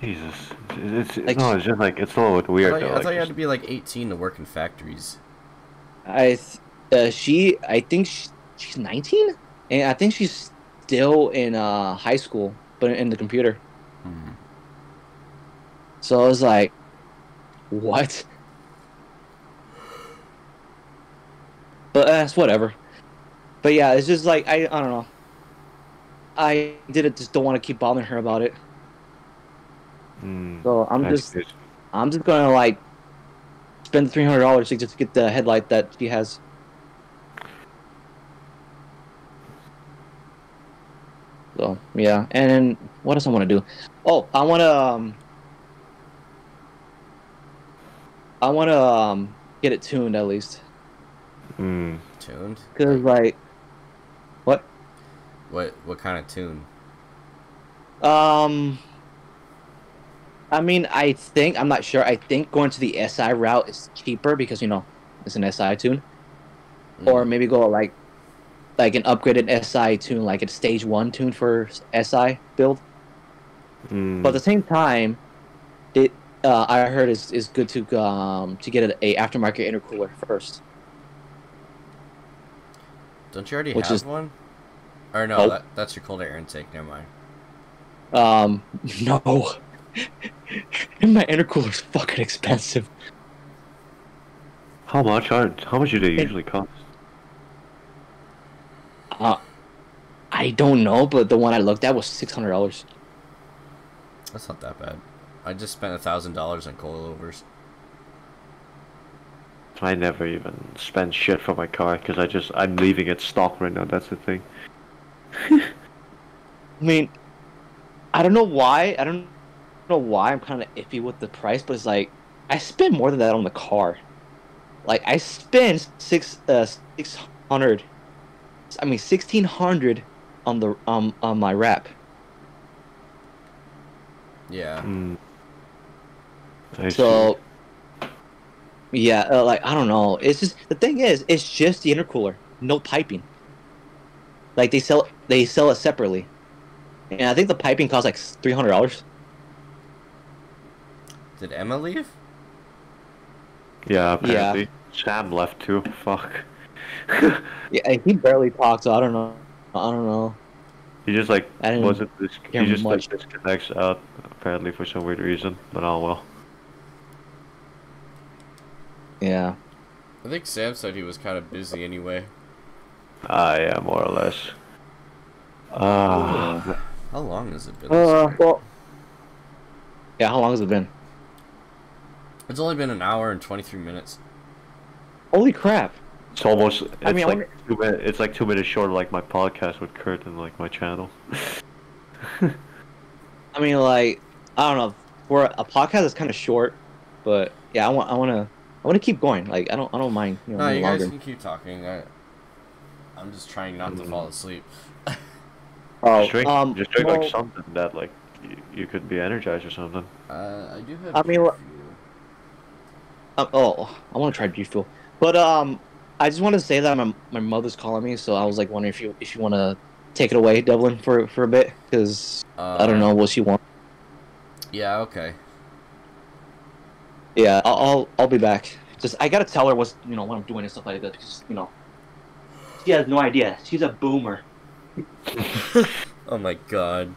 Jesus, it's, it's Like- no, it's just like it's a little bit I weird. thought, though, I like, thought you had to be like 18 to work in factories. I, th- uh, she, I think she, she's 19, and I think she's still in uh high school, but in the computer. Hmm. So I was like, what? But uh, whatever. But yeah, it's just like I, I don't know. I did it. Just don't want to keep bothering her about it. Mm, So I'm I just see. I'm just gonna like spend three hundred dollars to just get the headlight that she has. So yeah, and then what else I want to do? Oh, I want to um, I want to um get it tuned at least, Mm, Tuned? cause like what What what kind of tune? um. I mean, I think I'm not sure. I think going to the SI route is cheaper because you know it's an SI tune. or maybe go like like an upgraded SI tune, like a stage one tune for SI build. mm, But at the same time, it uh, I heard is is good to um to get a, a aftermarket intercooler first. Don't you already Which have is- one? Or no, Nope. that, that's your cold air intake. Never mind. Um, (laughs) no. (laughs) and my intercooler's fucking expensive. How much are how much do they usually cost? Uh, I don't know, but the one I looked at was six hundred dollars. That's not that bad. I just spent a thousand dollars on coilovers. I never even spend shit for my car because I just I'm leaving it stock right now. That's the thing. (laughs) I mean, I don't know why. I don't know why I'm kind of iffy with the price, but it's like I spend more than that on the car. Like I spend six uh six hundred. I mean sixteen hundred on the um on my wrap. Yeah. I So yeah, uh, like I don't know. It's just the thing is, it's just the intercooler, no piping. Like they sell they sell it separately, and I think the piping costs like three hundred dollars. Did Emma leave? Yeah, apparently Sam left too. Fuck. (laughs) Yeah, he barely talks, so I don't know. I don't know. He just like I didn't wasn't this. He just like disconnects out apparently for some weird reason. But oh well. Yeah. I think Sam said he was kind of busy anyway. Ah, yeah, more or less. Ah, How long has it been? Uh, well. Yeah, how long has it been? It's only been an hour and 23 minutes. Holy crap! it's almost. It's I mean, I like two minutes. It's like two minutes short of like my podcast with Kurt and like my channel. (laughs) I mean, like, I don't know. For a podcast, it's kind of short, but yeah, I want, I want to, I want to keep going. Like, I don't, I don't mind. You know, No, you guys can keep talking. I, I'm just trying not to Mm. fall asleep. (laughs) Oh, just drink, um, just drink well, like something that like you, you could be energized or something. Uh, I do have. I mean, G what- Fuel. Um, oh, I want to try G Fuel, but um, I just wanted to say that my my mother's calling me, so I was like wondering if you if you want to take it away, Dublin, for for a bit, because I don't Uh, know what she wants. Yeah. Okay. Yeah, I'll, I'll I'll be back. Just I gotta tell her what's you know what I'm doing and stuff like that because you know she has no idea. She's a boomer. (laughs) Oh my god.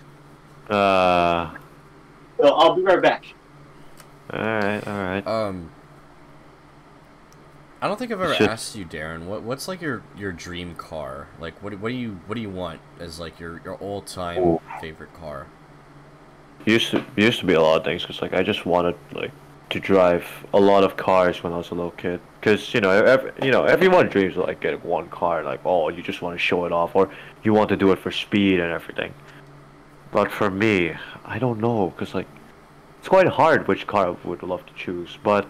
Uh, So I'll be right back. all right, all right. Um. I don't think I've ever Shit. asked you, Darren. What what's like your your dream car? Like what what do you what do you want as like your your all time favorite car? Used to used to be a lot of things because like I just wanted like to drive a lot of cars when I was a little kid. Because you know, every, you know, everyone dreams of like getting one car. Like, oh, you just want to show it off, or you want to do it for speed and everything. But for me, I don't know because like it's quite hard which car I would love to choose. But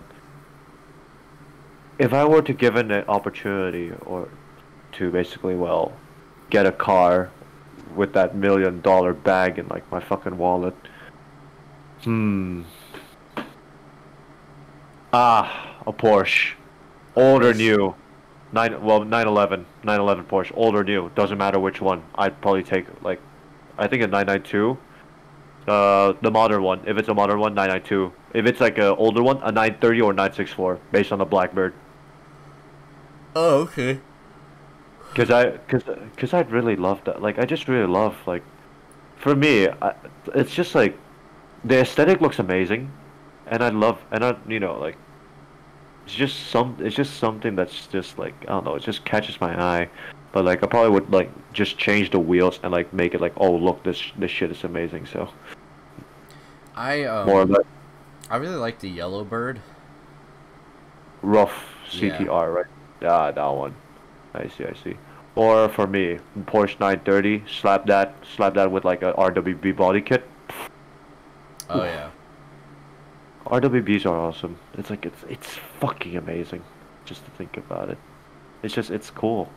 if I were to given an opportunity or to basically well get a car with that million dollar bag in like my fucking wallet. Hmm. Ah, a Porsche. Old or new. Nine well 911. 911 Porsche. Old or new. Doesn't matter which one. I'd probably take like I think a 992. Uh the modern one. If it's a modern one, 992. If it's like a older one, a 930 or 964 based on the Blackbird. Oh, okay. Cause I, cause, cause I'd really love that. Like, I just really love like, for me, I, it's just like, the aesthetic looks amazing, and I love, and I, you know, like, it's just some, it's just something that's just like, I don't know, it just catches my eye. But like, I probably would like just change the wheels and like make it like, oh look, this this shit is amazing. So I um, more of that I really like the yellow bird. RUF Yeah. CTR, right? Yeah, that one. I see, I see. Or for me, Porsche 930, slap that, slap that with like a RWB body kit. Oh yeah. RWBs are awesome. It's like it's it's fucking amazing, just to think about it. It's just it's cool.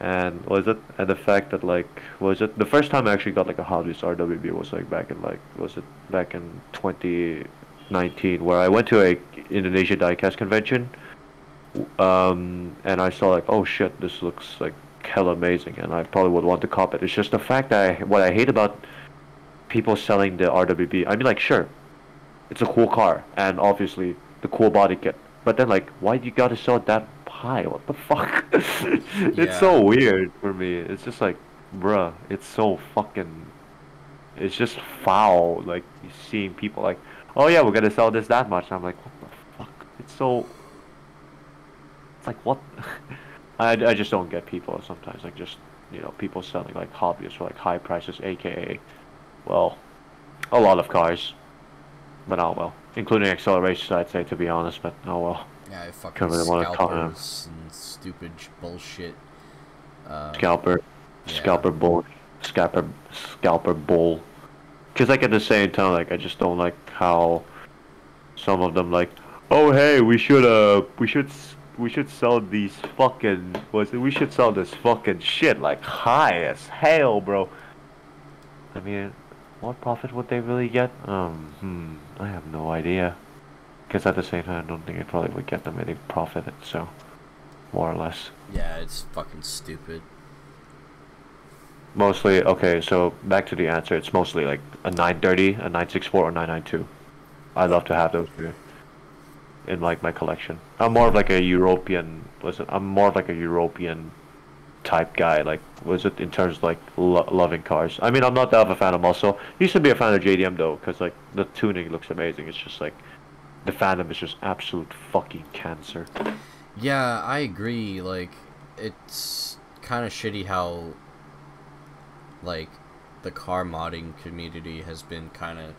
And was it and the fact that like was it the first time I actually got like a Hot Wheels RWB was like back in like was it back in 2019 where I went to a Indonesia diecast convention. Um, and I saw like oh shit this looks like hell amazing and I probably would want to cop it. It's just the fact that I, what I hate about people selling the RWB. I mean like sure it's a cool car, and obviously the cool body kit. But then like, why do you gotta sell it that high? What the fuck? (laughs) it's Yeah. so weird for me. It's just like, bruh, it's so fucking. It's just foul. Like seeing people like, oh yeah, we're gonna sell this that much. I'm like, what the fuck? It's so. It's like what? (laughs) I, I just don't get people sometimes. Like just you know people selling like hobbyists for like high prices, aka, well, a lot of cars. But oh well, including AcceleRacers, I'd say to be honest. But oh well, Yeah, fucking really scalpers and stupid bullshit. Uh, scalper, yeah. scalper bull, scalper, scalper bull. Cause like at the same time, like I just don't like how some of them like, oh hey, we should uh, we should we should sell these fucking was it? We should sell this fucking shit like high as hell, bro. I mean, what profit would they really get? Um, hmm, I have no idea. Cause at the same time, I don't think it probably would get them any profit. So, more or less. Yeah, it's fucking stupid. Mostly, okay, so back to the answer. It's mostly like a 930, a 964, or 992. I'd love to have those two in like my collection. I'm more of like a European, listen, I'm more of like a European type guy. Like, was it in terms of like lo- loving cars? I mean, I'm not that of a fan of muscle. Used to be a fan of JDM though, because like the tuning looks amazing. It's just like the fandom is just absolute fucking cancer. Yeah, I agree. Like, it's kind of shitty how, like, the car modding community has been kind of.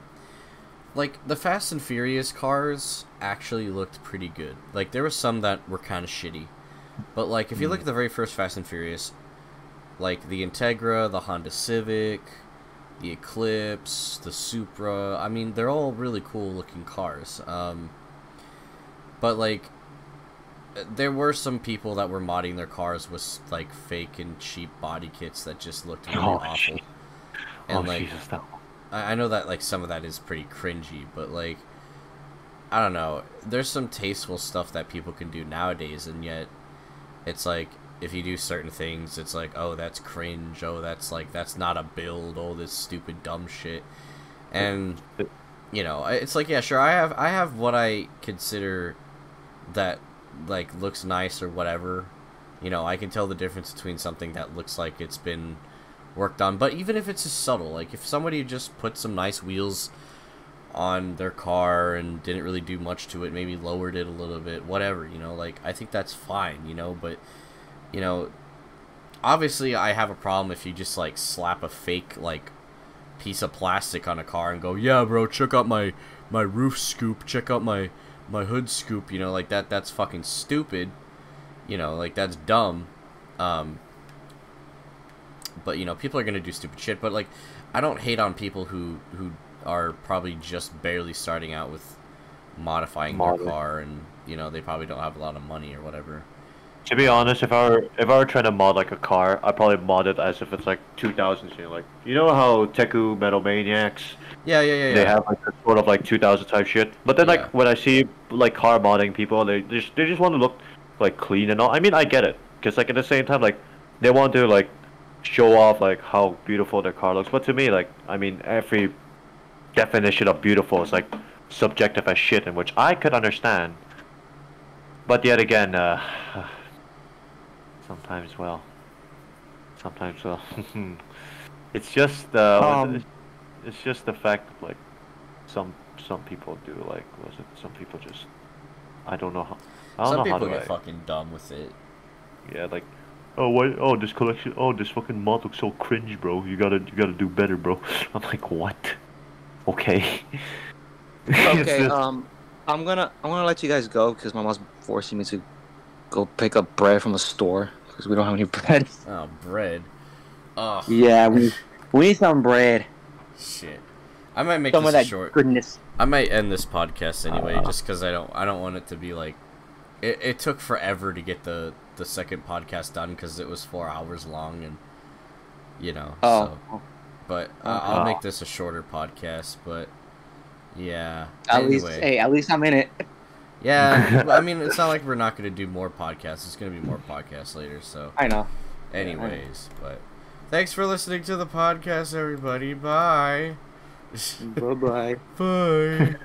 Like, the Fast and Furious cars actually looked pretty good. Like, there were some that were kind of shitty. But, like, if you look at the very first Fast and Furious, like, the Integra, the Honda Civic, the Eclipse, the Supra, I mean, they're all really cool looking cars. Um, but, like, there were some people that were modding their cars with like fake and cheap body kits that just looked really Oh, awful. And oh like Jesus, that I, know that like some of that is pretty cringy, but like I don't know. There's some tasteful stuff that people can do nowadays, and yet it's like if you do certain things, it's like oh that's cringe. Oh that's like that's not a build. Oh this stupid dumb shit. And you know it's like yeah sure I have I have what I consider that like looks nice or whatever. You know I can tell the difference between something that looks like it's been worked on. But even if it's just subtle, like if somebody just put some nice wheels on their car and didn't really do much to it, maybe lowered it a little bit, whatever, you know, like I think that's fine, you know, but you know, obviously I have a problem if you just like slap a fake like piece of plastic on a car and go, "Yeah, bro, check out my my roof scoop, check out my my hood scoop," you know, like that that's fucking stupid. You know, like that's dumb. Um but you know people are gonna do stupid shit but like i don't hate on people who who are probably just barely starting out with modifying Model. their car and you know they probably don't have a lot of money or whatever To be honest, if I were if I were trying to mod like a car, I'd probably mod it as if it's like 2000s. You know, like you know how Teku Metal Maniacs yeah yeah yeah they yeah have like a sort of like 2000 type shit. But then Yeah. like when I see like car modding people, they just they just want to look like clean and all. I mean, I get it because like at the same time like they want to like show off like how beautiful their car looks. But to me, like I mean, every definition of beautiful is like subjective as shit, in which I could understand. But yet again, uh, (sighs) sometimes well, sometimes well, (laughs) it's just uh, Um, it? it's just the fact that like some some people do like was it some people just I don't know how I don't some know how people to get I- fucking dumb with it yeah like oh what oh this collection oh this fucking mod looks so cringe bro you gotta you gotta do better bro (laughs) I'm like what okay (laughs) Okay, just- um, I'm gonna I'm gonna let you guys go because my mom's forcing me to go pick up bread from the store because we don't have any (laughs) bread. oh bread oh Yeah, we we need some bread. shit i might make Some of this a that short goodness. i might end this podcast anyway Uh. just because i don't i don't want it to be like it, it took forever to get the the second podcast done because it was four hours long and you know so Oh, but uh, Okay. I'll make this a shorter podcast. But yeah, at anyway, least hey, at least I'm in it. yeah. (laughs) I mean, it's not like we're not going to do more podcasts. It's going to be more podcasts later. So, I know. anyways, but thanks for listening to the podcast, everybody. Bye. (laughs) bye bye. Bye.